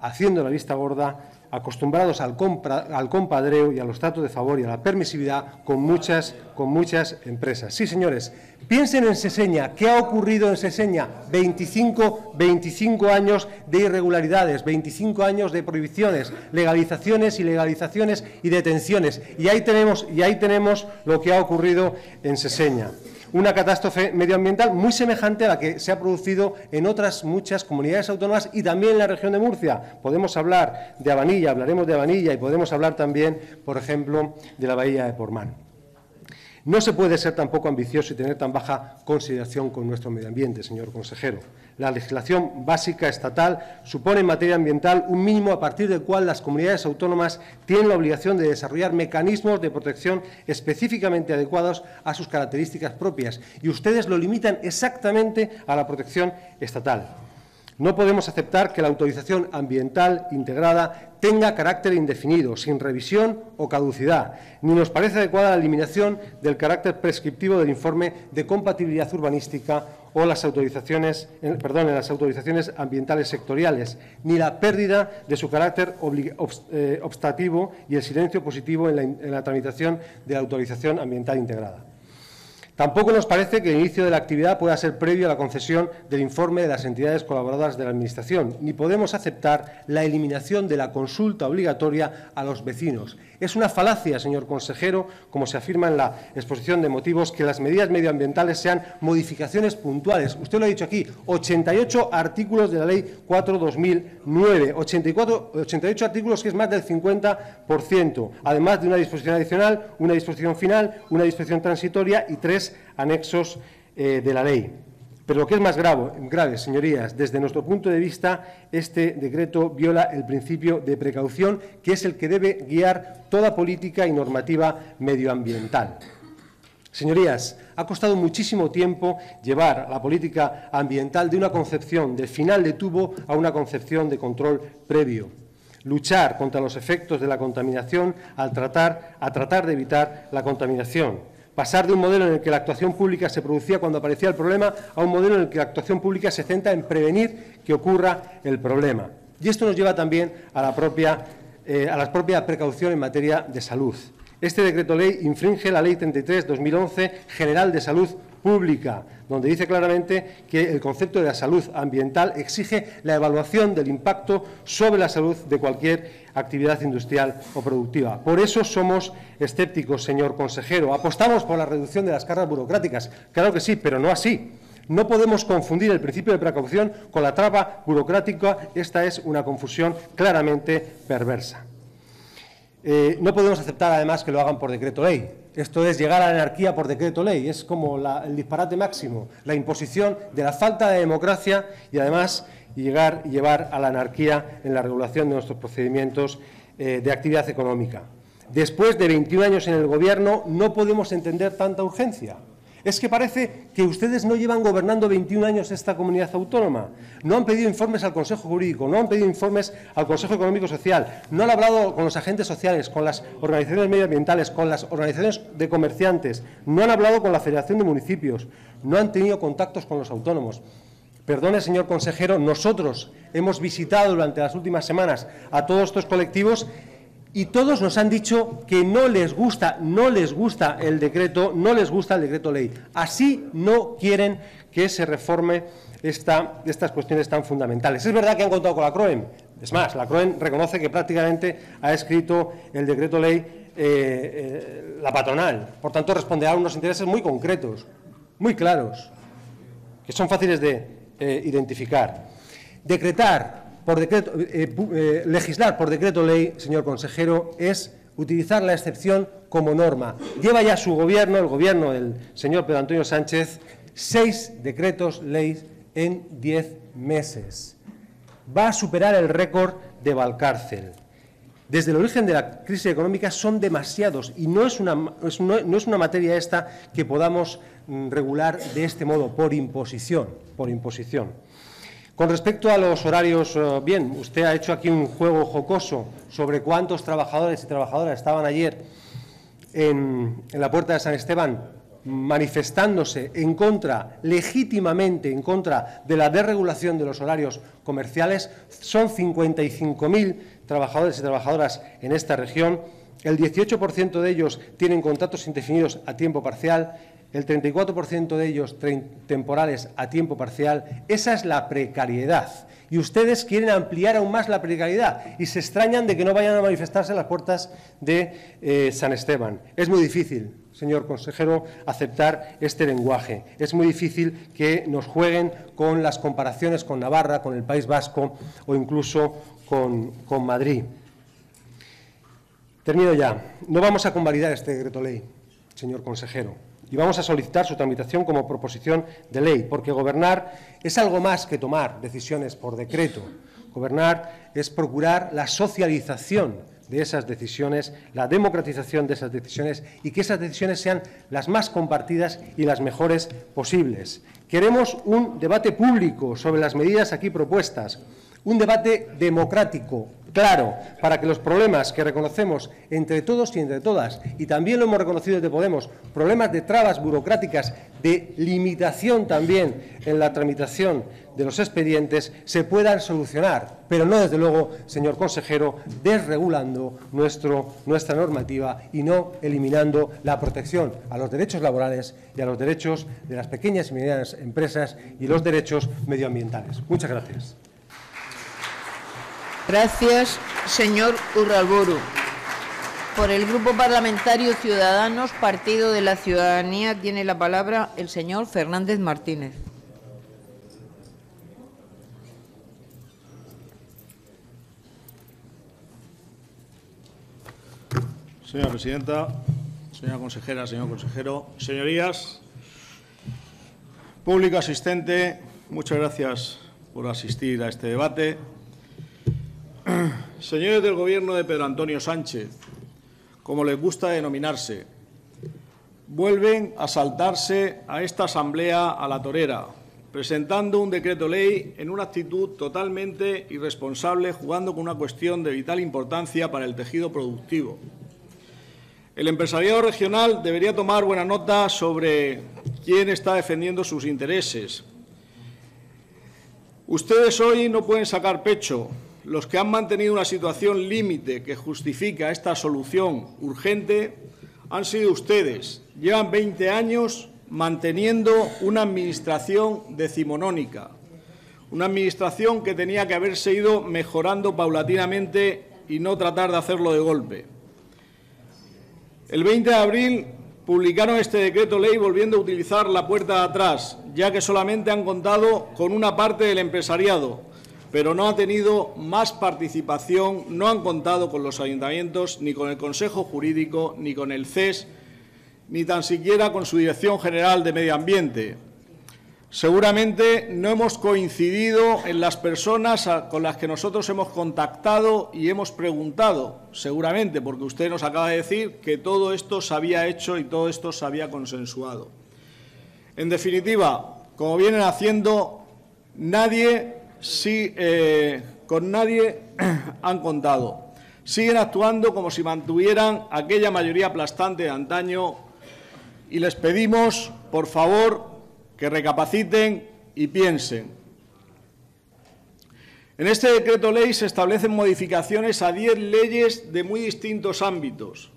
haciendo la vista gorda acostumbrados al, compadreo y a los tratos de favor y a la permisividad con muchas, con muchas empresas. Sí, señores, piensen en Seseña. ¿Qué ha ocurrido en Seseña? 25, 25 años de irregularidades, 25 años de prohibiciones, legalizaciones, ilegalizaciones y detenciones. Y ahí tenemos, y ahí tenemos lo que ha ocurrido en Seseña una catástrofe medioambiental muy semejante a la que se ha producido en otras muchas comunidades autónomas y también en la región de Murcia. Podemos hablar de Avanilla, hablaremos de Avanilla y podemos hablar también, por ejemplo, de la bahía de Pormán. No se puede ser tampoco ambicioso y tener tan baja consideración con nuestro medio ambiente, señor consejero. La legislación básica estatal supone en materia ambiental un mínimo a partir del cual las comunidades autónomas tienen la obligación de desarrollar mecanismos de protección específicamente adecuados a sus características propias y ustedes lo limitan exactamente a la protección estatal. No podemos aceptar que la autorización ambiental integrada tenga carácter indefinido, sin revisión o caducidad, ni nos parece adecuada la eliminación del carácter prescriptivo del informe de compatibilidad urbanística o las autorizaciones, perdón, en las autorizaciones ambientales sectoriales, ni la pérdida de su carácter eh, obstativo y el silencio positivo en la tramitación de la autorización ambiental integrada. Tampoco nos parece que el inicio de la actividad pueda ser previo a la concesión del informe de las entidades colaboradoras de la Administración, ni podemos aceptar la eliminación de la consulta obligatoria a los vecinos. Es una falacia, señor consejero, como se afirma en la exposición de motivos, que las medidas medioambientales sean modificaciones puntuales. Usted lo ha dicho aquí, 88 artículos de la Ley 4-2009, 88 artículos que es más del 50%, además de una disposición adicional, una disposición final, una disposición transitoria y tres anexos eh, de la ley. Pero lo que es más grave, señorías, desde nuestro punto de vista, este decreto viola el principio de precaución, que es el que debe guiar toda política y normativa medioambiental. Señorías, ha costado muchísimo tiempo llevar la política ambiental de una concepción de final de tubo a una concepción de control previo. Luchar contra los efectos de la contaminación al tratar, a tratar de evitar la contaminación. Pasar de un modelo en el que la actuación pública se producía cuando aparecía el problema a un modelo en el que la actuación pública se centra en prevenir que ocurra el problema. Y esto nos lleva también a la propia, eh, precaución en materia de salud. Este decreto ley infringe la Ley 33-2011 General de Salud Pública, donde dice claramente que el concepto de la salud ambiental exige la evaluación del impacto sobre la salud de cualquier actividad industrial o productiva. Por eso somos escépticos, señor consejero. Apostamos por la reducción de las cargas burocráticas. Claro que sí, pero no así. No podemos confundir el principio de precaución con la traba burocrática. Esta es una confusión claramente perversa. Eh, no podemos aceptar, además, que lo hagan por decreto ley. Esto es llegar a la anarquía por decreto ley. Es como el disparate máximo, la imposición de la falta de democracia y, además, llegar y llevar a la anarquía en la regulación de nuestros procedimientos eh, de actividad económica. Después de 21 años en el Gobierno, no podemos entender tanta urgencia. Es que parece que ustedes no llevan gobernando 21 años esta comunidad autónoma. No han pedido informes al Consejo Jurídico, no han pedido informes al Consejo Económico Social, no han hablado con los agentes sociales, con las organizaciones medioambientales, con las organizaciones de comerciantes, no han hablado con la Federación de Municipios, no han tenido contactos con los autónomos. Perdone, señor consejero, nosotros hemos visitado durante las últimas semanas a todos estos colectivos y todos nos han dicho que no les gusta, no les gusta el decreto, no les gusta el decreto ley. Así no quieren que se reforme estas cuestiones tan fundamentales. Es verdad que han contado con la CROEM. Es más, la CROEM reconoce que prácticamente ha escrito el decreto ley eh, eh, la patronal. Por tanto, responderá a unos intereses muy concretos, muy claros, que son fáciles de eh, identificar. Decretar por decreto, eh, eh, legislar por decreto ley, señor consejero, es utilizar la excepción como norma. Lleva ya su gobierno, el gobierno del señor Pedro Antonio Sánchez, seis decretos ley en diez meses. Va a superar el récord de Valcárcel. Desde el origen de la crisis económica son demasiados y no es una, no es una materia esta que podamos mm, regular de este modo, por imposición. Por imposición. Con respecto a los horarios, eh, bien, usted ha hecho aquí un juego jocoso sobre cuántos trabajadores y trabajadoras estaban ayer en, la puerta de San Esteban manifestándose en contra, legítimamente en contra de la desregulación de los horarios comerciales. Son 55.000 trabajadores y trabajadoras en esta región. El 18% de ellos tienen contratos indefinidos a tiempo parcial el 34% de ellos temporales a tiempo parcial, esa es la precariedad. Y ustedes quieren ampliar aún más la precariedad y se extrañan de que no vayan a manifestarse en las puertas de eh, San Esteban. Es muy difícil, señor consejero, aceptar este lenguaje. Es muy difícil que nos jueguen con las comparaciones con Navarra, con el País Vasco o incluso con, con Madrid. Termino ya. No vamos a convalidar este decreto ley, señor consejero y vamos a solicitar su tramitación como proposición de ley, porque gobernar es algo más que tomar decisiones por decreto. Gobernar es procurar la socialización de esas decisiones, la democratización de esas decisiones y que esas decisiones sean las más compartidas y las mejores posibles. Queremos un debate público sobre las medidas aquí propuestas, un debate democrático, claro, para que los problemas que reconocemos entre todos y entre todas, y también lo hemos reconocido desde Podemos, problemas de trabas burocráticas, de limitación también en la tramitación de los expedientes, se puedan solucionar, pero no, desde luego, señor consejero, desregulando nuestra normativa y no eliminando la protección a los derechos laborales y a los derechos de las pequeñas y medianas empresas y los derechos medioambientales. Muchas gracias. Gracias, señor Urralburu. Por el Grupo Parlamentario Ciudadanos, Partido de la Ciudadanía, tiene la palabra el señor Fernández Martínez. Señora presidenta, señora consejera, señor consejero, señorías, Público asistente, muchas gracias por asistir a este debate. Señores del Gobierno de Pedro Antonio Sánchez, como les gusta denominarse, vuelven a saltarse a esta Asamblea a la torera, presentando un decreto ley en una actitud totalmente irresponsable, jugando con una cuestión de vital importancia para el tejido productivo. El empresariado regional debería tomar buena nota sobre quién está defendiendo sus intereses. Ustedes hoy no pueden sacar pecho. Los que han mantenido una situación límite que justifica esta solución urgente han sido ustedes. Llevan 20 años manteniendo una administración decimonónica, una administración que tenía que haberse ido mejorando paulatinamente y no tratar de hacerlo de golpe. El 20 de abril publicaron este decreto ley volviendo a utilizar la puerta de atrás, ya que solamente han contado con una parte del empresariado, pero no ha tenido más participación, no han contado con los ayuntamientos, ni con el Consejo Jurídico, ni con el CES, ni tan siquiera con su Dirección General de Medio Ambiente. Seguramente no hemos coincidido en las personas con las que nosotros hemos contactado y hemos preguntado, seguramente, porque usted nos acaba de decir que todo esto se había hecho y todo esto se había consensuado. En definitiva, como vienen haciendo, nadie, sí, eh, con nadie han contado. Siguen actuando como si mantuvieran aquella mayoría aplastante de antaño y les pedimos, por favor, que recapaciten y piensen. En este decreto ley se establecen modificaciones a diez leyes de muy distintos ámbitos.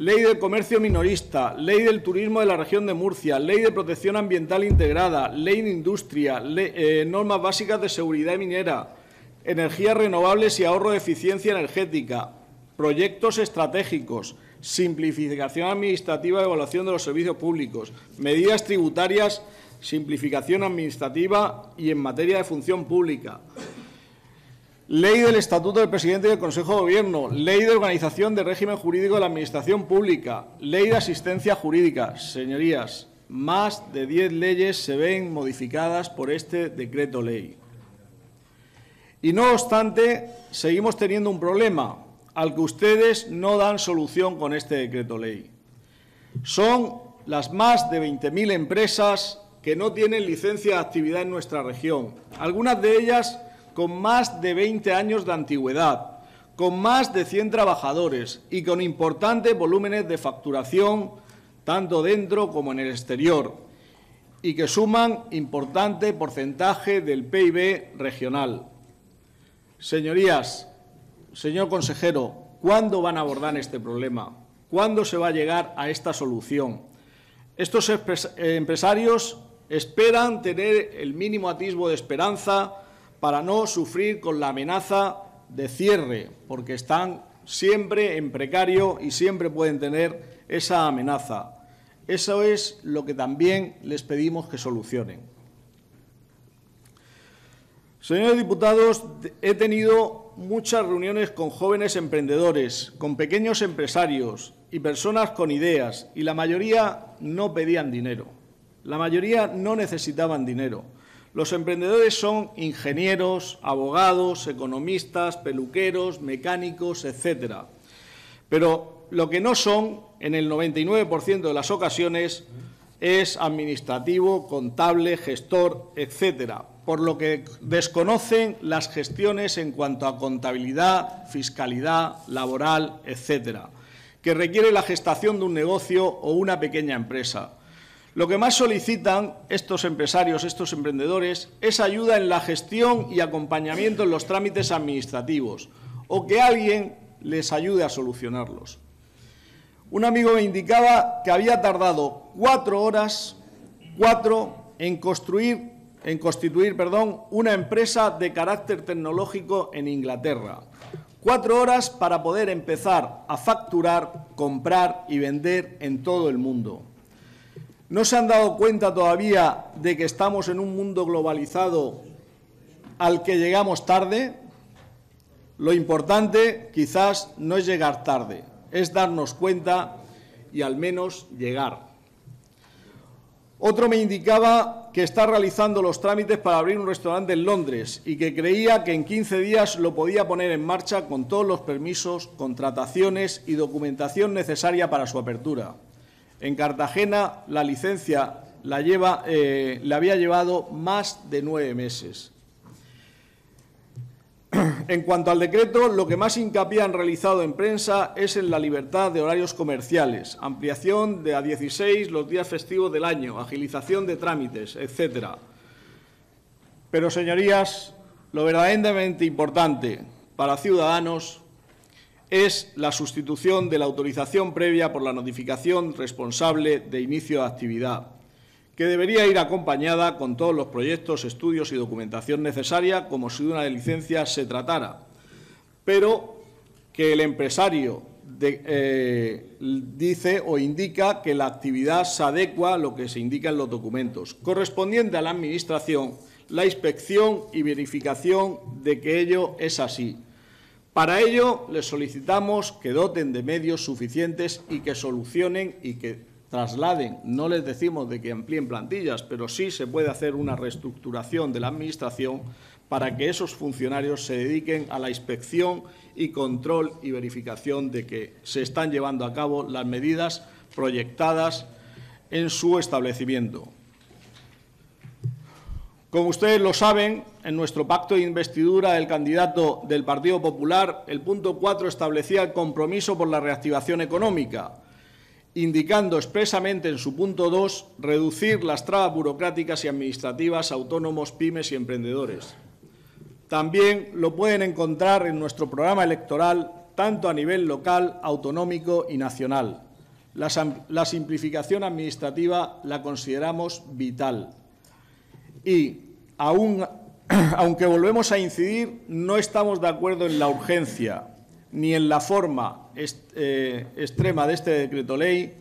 Ley del comercio minorista, ley del turismo de la región de Murcia, ley de protección ambiental integrada, ley de industria, eh, normas básicas de seguridad minera, energías renovables y ahorro de eficiencia energética, proyectos estratégicos, simplificación administrativa y evaluación de los servicios públicos, medidas tributarias, simplificación administrativa y en materia de función pública. Ley del Estatuto del Presidente del Consejo de Gobierno, Ley de Organización del Régimen Jurídico de la Administración Pública, Ley de Asistencia Jurídica. Señorías, más de diez leyes se ven modificadas por este decreto ley. Y no obstante, seguimos teniendo un problema, al que ustedes no dan solución con este decreto ley. Son las más de 20.000 empresas que no tienen licencia de actividad en nuestra región, algunas de ellas con más de 20 años de antigüedad, con más de 100 trabajadores y con importantes volúmenes de facturación tanto dentro como en el exterior y que suman importante porcentaje del PIB regional. Señorías, señor consejero, ¿cuándo van a abordar este problema? ¿Cuándo se va a llegar a esta solución? Estos empresarios esperan tener el mínimo atisbo de esperanza para no sufrir con la amenaza de cierre, porque están siempre en precario y siempre pueden tener esa amenaza. Eso es lo que también les pedimos que solucionen. Señores diputados, he tenido muchas reuniones con jóvenes emprendedores, con pequeños empresarios y personas con ideas, y la mayoría no pedían dinero. La mayoría no necesitaban dinero. Los emprendedores son ingenieros, abogados, economistas, peluqueros, mecánicos, etcétera. Pero lo que no son, en el 99% de las ocasiones, es administrativo, contable, gestor, etcétera por lo que desconocen las gestiones en cuanto a contabilidad, fiscalidad, laboral, etcétera, que requiere la gestación de un negocio o una pequeña empresa. Lo que más solicitan estos empresarios, estos emprendedores, es ayuda en la gestión y acompañamiento en los trámites administrativos o que alguien les ayude a solucionarlos. Un amigo me indicaba que había tardado cuatro horas, cuatro, en construir en constituir perdón, una empresa de carácter tecnológico en Inglaterra. Cuatro horas para poder empezar a facturar, comprar y vender en todo el mundo. ¿No se han dado cuenta todavía de que estamos en un mundo globalizado al que llegamos tarde? Lo importante quizás no es llegar tarde, es darnos cuenta y al menos llegar. Otro me indicaba que está realizando los trámites para abrir un restaurante en Londres y que creía que en 15 días lo podía poner en marcha con todos los permisos, contrataciones y documentación necesaria para su apertura. En Cartagena la licencia la lleva, eh, había llevado más de nueve meses. En cuanto al decreto, lo que más hincapié han realizado en prensa es en la libertad de horarios comerciales, ampliación de a 16 los días festivos del año, agilización de trámites, etcétera. Pero, señorías, lo verdaderamente importante para Ciudadanos es la sustitución de la autorización previa por la notificación responsable de inicio de actividad que debería ir acompañada con todos los proyectos, estudios y documentación necesaria, como si de una licencia se tratara, pero que el empresario eh, dice o indica que la actividad se adecua a lo que se indica en los documentos, correspondiente a la Administración la inspección y verificación de que ello es así. Para ello, les solicitamos que doten de medios suficientes y que solucionen y que trasladen, no les decimos de que amplíen plantillas, pero sí se puede hacer una reestructuración de la Administración para que esos funcionarios se dediquen a la inspección y control y verificación de que se están llevando a cabo las medidas proyectadas en su establecimiento. Como ustedes lo saben, en nuestro pacto de investidura del candidato del Partido Popular, el punto 4 establecía el compromiso por la reactivación económica indicando expresamente en su punto 2 reducir las trabas burocráticas y administrativas a autónomos, pymes y emprendedores. También lo pueden encontrar en nuestro programa electoral, tanto a nivel local, autonómico y nacional. La, simplificación administrativa la consideramos vital. Y, aunque volvemos a incidir, no estamos de acuerdo en la urgencia ni en la forma eh, extrema de este decreto ley,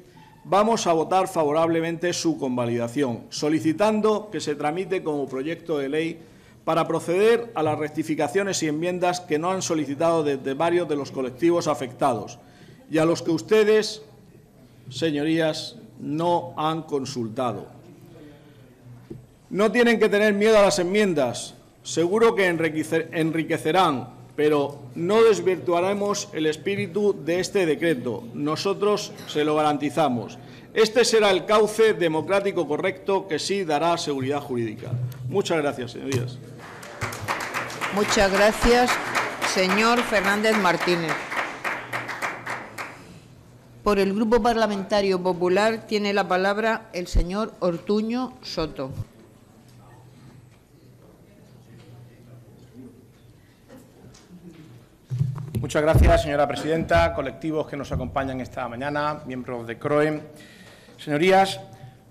vamos a votar favorablemente su convalidación, solicitando que se tramite como proyecto de ley para proceder a las rectificaciones y enmiendas que no han solicitado desde varios de los colectivos afectados y a los que ustedes, señorías, no han consultado. No tienen que tener miedo a las enmiendas, seguro que enriquecerán pero no desvirtuaremos el espíritu de este decreto. Nosotros se lo garantizamos. Este será el cauce democrático correcto que sí dará seguridad jurídica. Muchas gracias, señorías. Muchas gracias, señor Fernández Martínez. Por el Grupo Parlamentario Popular tiene la palabra el señor Ortuño Soto. Muchas gracias, señora presidenta, colectivos que nos acompañan esta mañana, miembros de CROE. Señorías,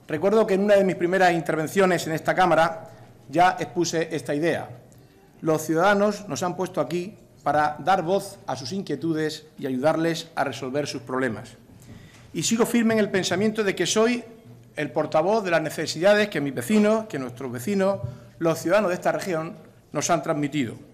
recuerdo que en una de mis primeras intervenciones en esta Cámara ya expuse esta idea. Los ciudadanos nos han puesto aquí para dar voz a sus inquietudes y ayudarles a resolver sus problemas. Y sigo firme en el pensamiento de que soy el portavoz de las necesidades que mis vecinos, que nuestros vecinos, los ciudadanos de esta región, nos han transmitido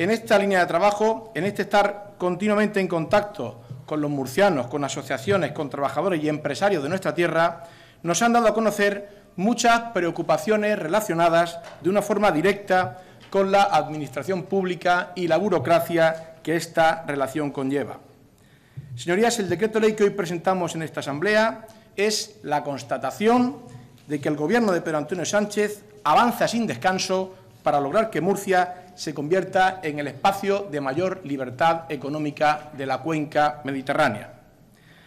en esta línea de trabajo, en este estar continuamente en contacto con los murcianos, con asociaciones, con trabajadores y empresarios de nuestra tierra, nos han dado a conocer muchas preocupaciones relacionadas de una forma directa con la administración pública y la burocracia que esta relación conlleva. Señorías, el decreto ley que hoy presentamos en esta Asamblea es la constatación de que el Gobierno de Pedro Antonio Sánchez avanza sin descanso para lograr que Murcia se convierta en el espacio de mayor libertad económica de la cuenca mediterránea.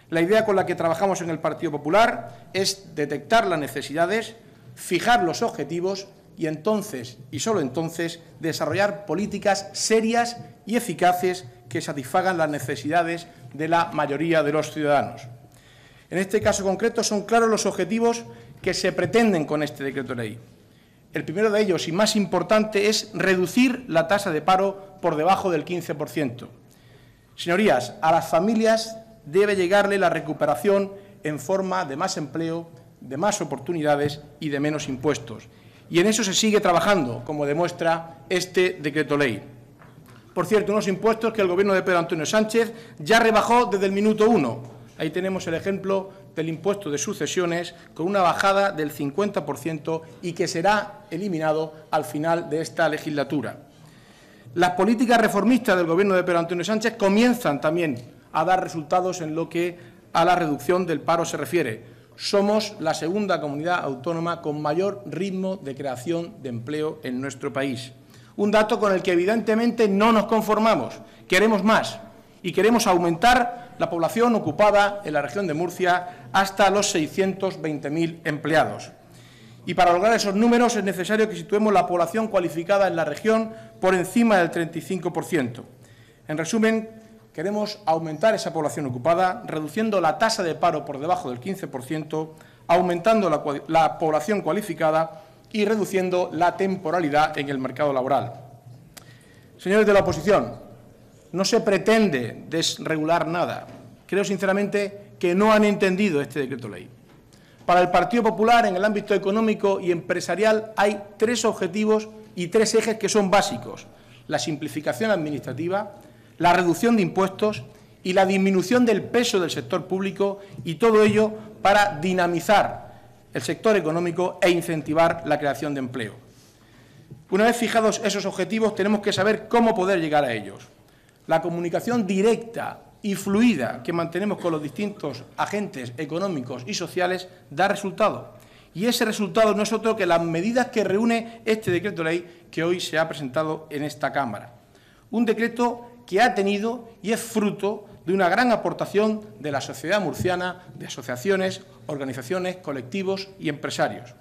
La idea con la que trabajamos en el Partido Popular es detectar las necesidades, fijar los objetivos y entonces, y solo entonces, desarrollar políticas serias y eficaces que satisfagan las necesidades de la mayoría de los ciudadanos. En este caso concreto son claros los objetivos que se pretenden con este decreto ley. El primero de ellos, y más importante, es reducir la tasa de paro por debajo del 15%. Señorías, a las familias debe llegarle la recuperación en forma de más empleo, de más oportunidades y de menos impuestos. Y en eso se sigue trabajando, como demuestra este decreto ley. Por cierto, unos impuestos que el Gobierno de Pedro Antonio Sánchez ya rebajó desde el minuto uno. Ahí tenemos el ejemplo del impuesto de sucesiones con una bajada del 50% y que será eliminado al final de esta legislatura. Las políticas reformistas del Gobierno de Pedro Antonio Sánchez comienzan también a dar resultados en lo que a la reducción del paro se refiere. Somos la segunda comunidad autónoma con mayor ritmo de creación de empleo en nuestro país. Un dato con el que evidentemente no nos conformamos. Queremos más y queremos aumentar la población ocupada en la región de Murcia hasta los 620.000 empleados. Y para lograr esos números es necesario que situemos la población cualificada en la región por encima del 35%. En resumen, queremos aumentar esa población ocupada, reduciendo la tasa de paro por debajo del 15%, aumentando la, la población cualificada y reduciendo la temporalidad en el mercado laboral. Señores de la oposición, no se pretende desregular nada. Creo sinceramente que no han entendido este decreto ley. Para el Partido Popular, en el ámbito económico y empresarial, hay tres objetivos y tres ejes que son básicos. La simplificación administrativa, la reducción de impuestos y la disminución del peso del sector público y todo ello para dinamizar el sector económico e incentivar la creación de empleo. Una vez fijados esos objetivos, tenemos que saber cómo poder llegar a ellos. La comunicación directa y fluida que mantenemos con los distintos agentes económicos y sociales da resultado. Y ese resultado no es otro que las medidas que reúne este decreto ley que hoy se ha presentado en esta Cámara. Un decreto que ha tenido y es fruto de una gran aportación de la sociedad murciana, de asociaciones, organizaciones, colectivos y empresarios.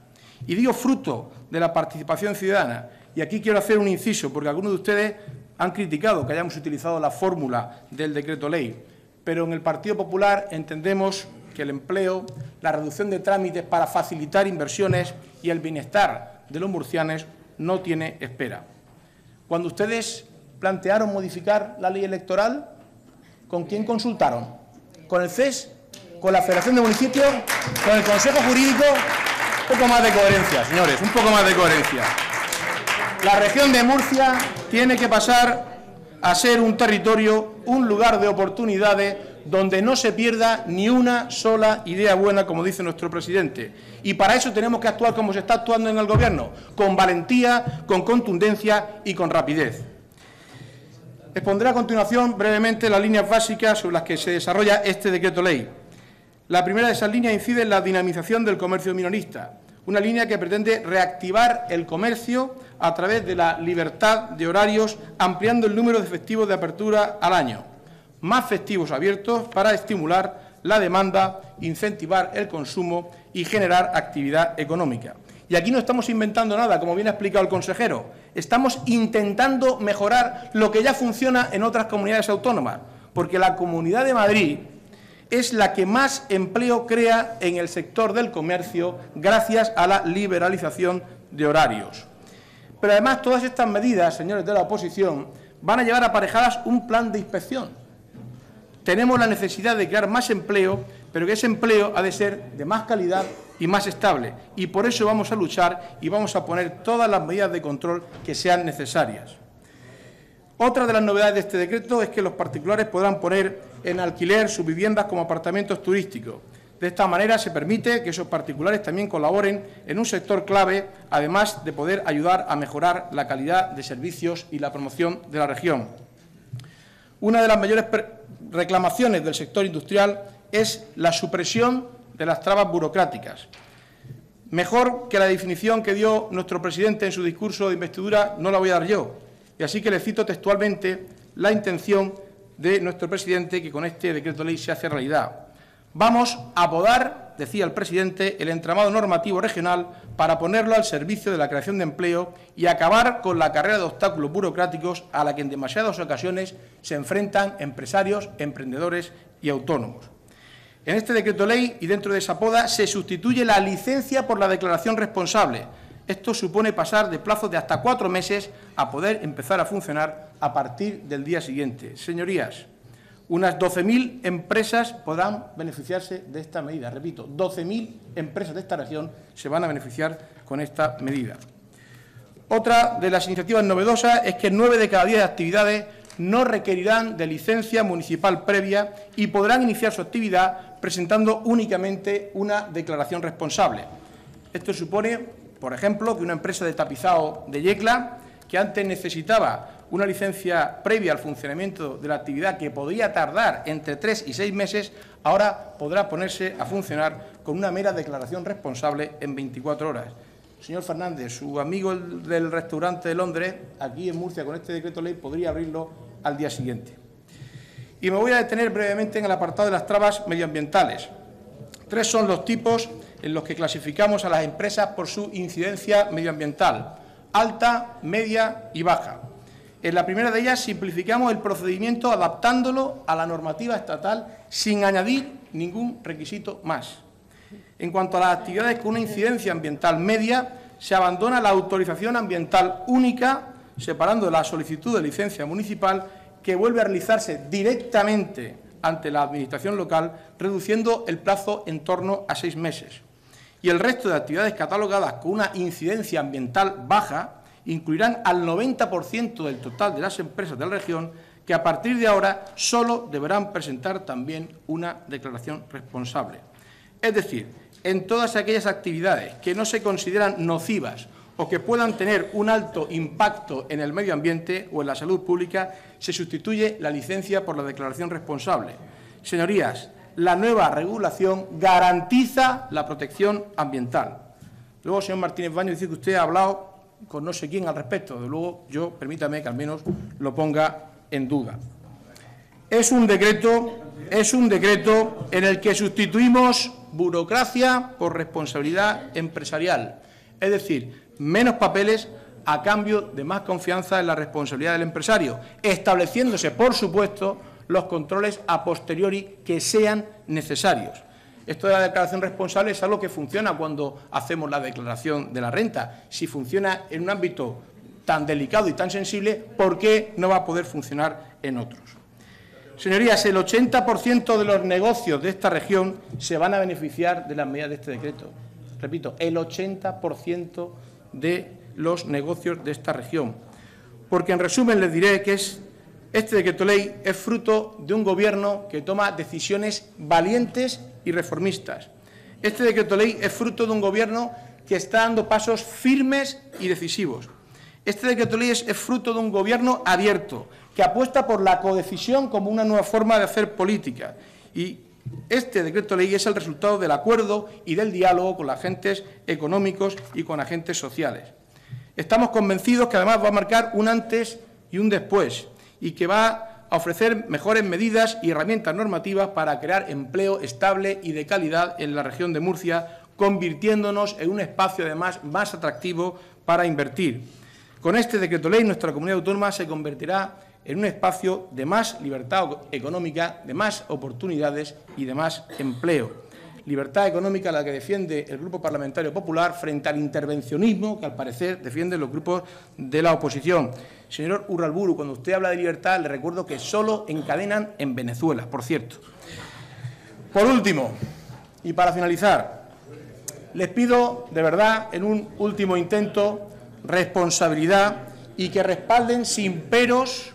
Y digo fruto de la participación ciudadana. Y aquí quiero hacer un inciso, porque algunos de ustedes han criticado que hayamos utilizado la fórmula del decreto ley, pero en el Partido Popular entendemos que el empleo, la reducción de trámites para facilitar inversiones y el bienestar de los murcianos no tiene espera. Cuando ustedes plantearon modificar la ley electoral, ¿con quién consultaron? ¿Con el CES? ¿Con la Federación de Municipios? ¿Con el Consejo Jurídico? Un poco más de coherencia, señores, un poco más de coherencia. La región de Murcia tiene que pasar a ser un territorio, un lugar de oportunidades donde no se pierda ni una sola idea buena, como dice nuestro presidente. Y para eso tenemos que actuar como se está actuando en el Gobierno, con valentía, con contundencia y con rapidez. Expondré a continuación brevemente las líneas básicas sobre las que se desarrolla este decreto ley. La primera de esas líneas incide en la dinamización del comercio minorista, una línea que pretende reactivar el comercio a través de la libertad de horarios, ampliando el número de festivos de apertura al año, más festivos abiertos para estimular la demanda, incentivar el consumo y generar actividad económica. Y aquí no estamos inventando nada, como bien ha explicado el consejero, estamos intentando mejorar lo que ya funciona en otras comunidades autónomas, porque la Comunidad de Madrid es la que más empleo crea en el sector del comercio gracias a la liberalización de horarios. Pero además todas estas medidas, señores de la oposición, van a llevar aparejadas un plan de inspección. Tenemos la necesidad de crear más empleo, pero que ese empleo ha de ser de más calidad y más estable. Y por eso vamos a luchar y vamos a poner todas las medidas de control que sean necesarias. Otra de las novedades de este decreto es que los particulares podrán poner en alquiler sus viviendas como apartamentos turísticos. De esta manera se permite que esos particulares también colaboren en un sector clave, además de poder ayudar a mejorar la calidad de servicios y la promoción de la región. Una de las mayores reclamaciones del sector industrial es la supresión de las trabas burocráticas. Mejor que la definición que dio nuestro presidente en su discurso de investidura no la voy a dar yo. Y así que le cito textualmente la intención de nuestro presidente que con este decreto ley se hace realidad. Vamos a podar, decía el presidente, el entramado normativo regional para ponerlo al servicio de la creación de empleo y acabar con la carrera de obstáculos burocráticos a la que en demasiadas ocasiones se enfrentan empresarios, emprendedores y autónomos. En este decreto ley y dentro de esa poda se sustituye la licencia por la declaración responsable. Esto supone pasar de plazos de hasta cuatro meses a poder empezar a funcionar a partir del día siguiente. Señorías, unas 12.000 empresas podrán beneficiarse de esta medida. Repito, 12.000 empresas de esta región se van a beneficiar con esta medida. Otra de las iniciativas novedosas es que nueve de cada diez actividades no requerirán de licencia municipal previa y podrán iniciar su actividad presentando únicamente una declaración responsable. Esto supone, por ejemplo, que una empresa de tapizado de Yecla, que antes necesitaba una licencia previa al funcionamiento de la actividad que podría tardar entre tres y seis meses, ahora podrá ponerse a funcionar con una mera declaración responsable en 24 horas. Señor Fernández, su amigo del restaurante de Londres, aquí en Murcia, con este decreto ley, podría abrirlo al día siguiente. Y me voy a detener brevemente en el apartado de las trabas medioambientales. Tres son los tipos en los que clasificamos a las empresas por su incidencia medioambiental, alta, media y baja. En la primera de ellas simplificamos el procedimiento adaptándolo a la normativa estatal sin añadir ningún requisito más. En cuanto a las actividades con una incidencia ambiental media, se abandona la autorización ambiental única, separando la solicitud de licencia municipal, que vuelve a realizarse directamente ante la Administración local, reduciendo el plazo en torno a seis meses. Y el resto de actividades catalogadas con una incidencia ambiental baja incluirán al 90% del total de las empresas de la región que a partir de ahora solo deberán presentar también una declaración responsable. Es decir, en todas aquellas actividades que no se consideran nocivas o que puedan tener un alto impacto en el medio ambiente o en la salud pública, se sustituye la licencia por la declaración responsable. Señorías, la nueva regulación garantiza la protección ambiental. Luego, señor Martínez Baño, dice que usted ha hablado con no sé quién al respecto. De luego, yo, permítame que al menos lo ponga en duda. Es un decreto, es un decreto en el que sustituimos burocracia por responsabilidad empresarial. Es decir, menos papeles a cambio de más confianza en la responsabilidad del empresario, estableciéndose, por supuesto, los controles a posteriori que sean necesarios. Esto de la declaración responsable es algo que funciona cuando hacemos la declaración de la renta. Si funciona en un ámbito tan delicado y tan sensible, ¿por qué no va a poder funcionar en otros? Señorías, el 80% de los negocios de esta región se van a beneficiar de las medidas de este decreto. Repito, el 80% de los negocios de esta región. Porque, en resumen, les diré que es, este decreto ley es fruto de un gobierno que toma decisiones valientes y reformistas. Este decreto ley es fruto de un gobierno que está dando pasos firmes y decisivos. Este decreto ley es, fruto de un gobierno abierto, que apuesta por la codecisión como una nueva forma de hacer política. Y este decreto ley es el resultado del acuerdo y del diálogo con los agentes económicos y con agentes sociales. Estamos convencidos que además va a marcar un antes y un después y que va a ofrecer mejores medidas y herramientas normativas para crear empleo estable y de calidad en la región de Murcia, convirtiéndonos en un espacio además más atractivo para invertir. Con este decreto ley nuestra comunidad autónoma se convertirá en un espacio de más libertad económica, de más oportunidades y de más empleo. Libertad económica la que defiende el Grupo Parlamentario Popular frente al intervencionismo que al parecer defienden los grupos de la oposición. Señor Urralburu, cuando usted habla de libertad, le recuerdo que solo encadenan en Venezuela, por cierto. Por último, y para finalizar, les pido de verdad, en un último intento, responsabilidad y que respalden sin peros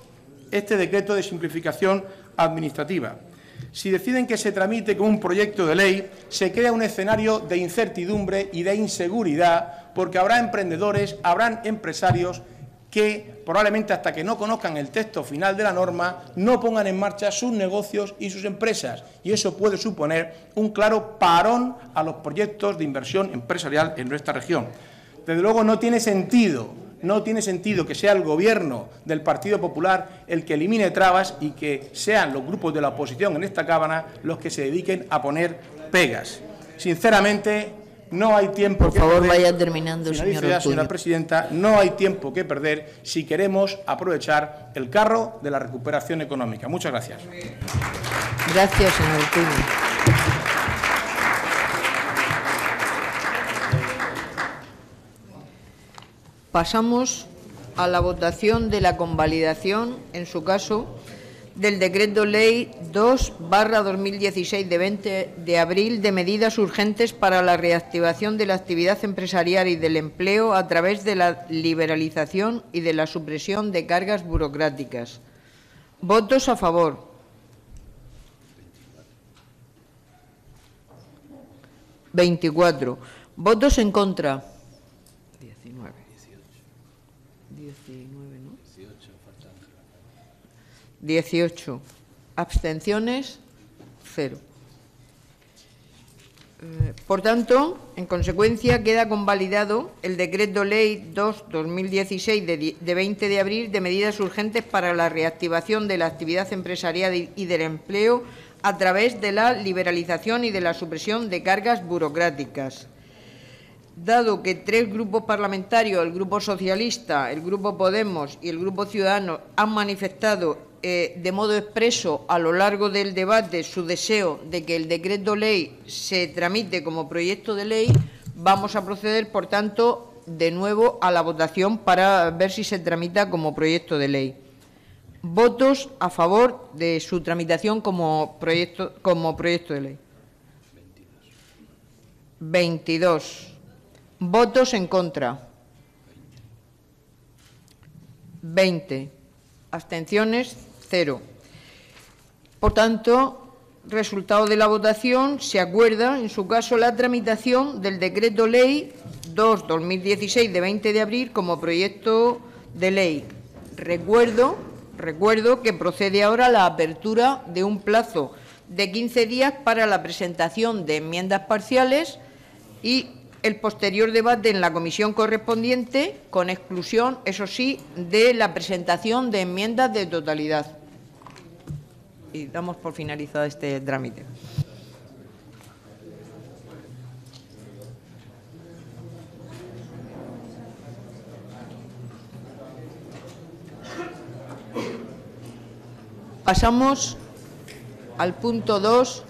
este decreto de simplificación administrativa. Si deciden que se tramite como un proyecto de ley, se crea un escenario de incertidumbre y de inseguridad, porque habrá emprendedores, habrán empresarios que probablemente hasta que no conozcan el texto final de la norma no pongan en marcha sus negocios y sus empresas. Y eso puede suponer un claro parón a los proyectos de inversión empresarial en nuestra región. Desde luego no tiene sentido no tiene sentido que sea el Gobierno del Partido Popular el que elimine trabas y que sean los grupos de la oposición en esta Cámara los que se dediquen a poner pegas. Sinceramente, no hay tiempo Por que favor, perder. vaya terminando, señor señora presidenta. No hay tiempo que perder si queremos aprovechar el carro de la recuperación económica. Muchas gracias. Gracias, señor Ortuño. Pasamos a la votación de la convalidación, en su caso, del Decreto Ley 2-2016 de 20 de abril de medidas urgentes para la reactivación de la actividad empresarial y del empleo a través de la liberalización y de la supresión de cargas burocráticas. Votos a favor. 24. Votos en contra. 19. 19, ¿no? 18. Abstenciones. Cero. Eh, Por tanto, en consecuencia, queda convalidado el Decreto Ley 2-2016 de, de 20 de abril de medidas urgentes para la reactivación de la actividad empresarial y del empleo a través de la liberalización y de la supresión de cargas burocráticas. Dado que tres grupos parlamentarios, el Grupo Socialista, el Grupo Podemos y el Grupo Ciudadanos, han manifestado eh, de modo expreso a lo largo del debate su deseo de que el decreto ley se tramite como proyecto de ley, vamos a proceder, por tanto, de nuevo a la votación para ver si se tramita como proyecto de ley. Votos a favor de su tramitación como proyecto, como proyecto de ley. 22. Votos en contra. 20. Abstenciones, cero. Por tanto, resultado de la votación, se acuerda, en su caso, la tramitación del Decreto Ley 2-2016 de 20 de abril como proyecto de ley. Recuerdo, recuerdo que procede ahora la apertura de un plazo de 15 días para la presentación de enmiendas parciales y el posterior debate en la comisión correspondiente, con exclusión, eso sí, de la presentación de enmiendas de totalidad. Damos por finalizado este trámite. Pasamos al punto 2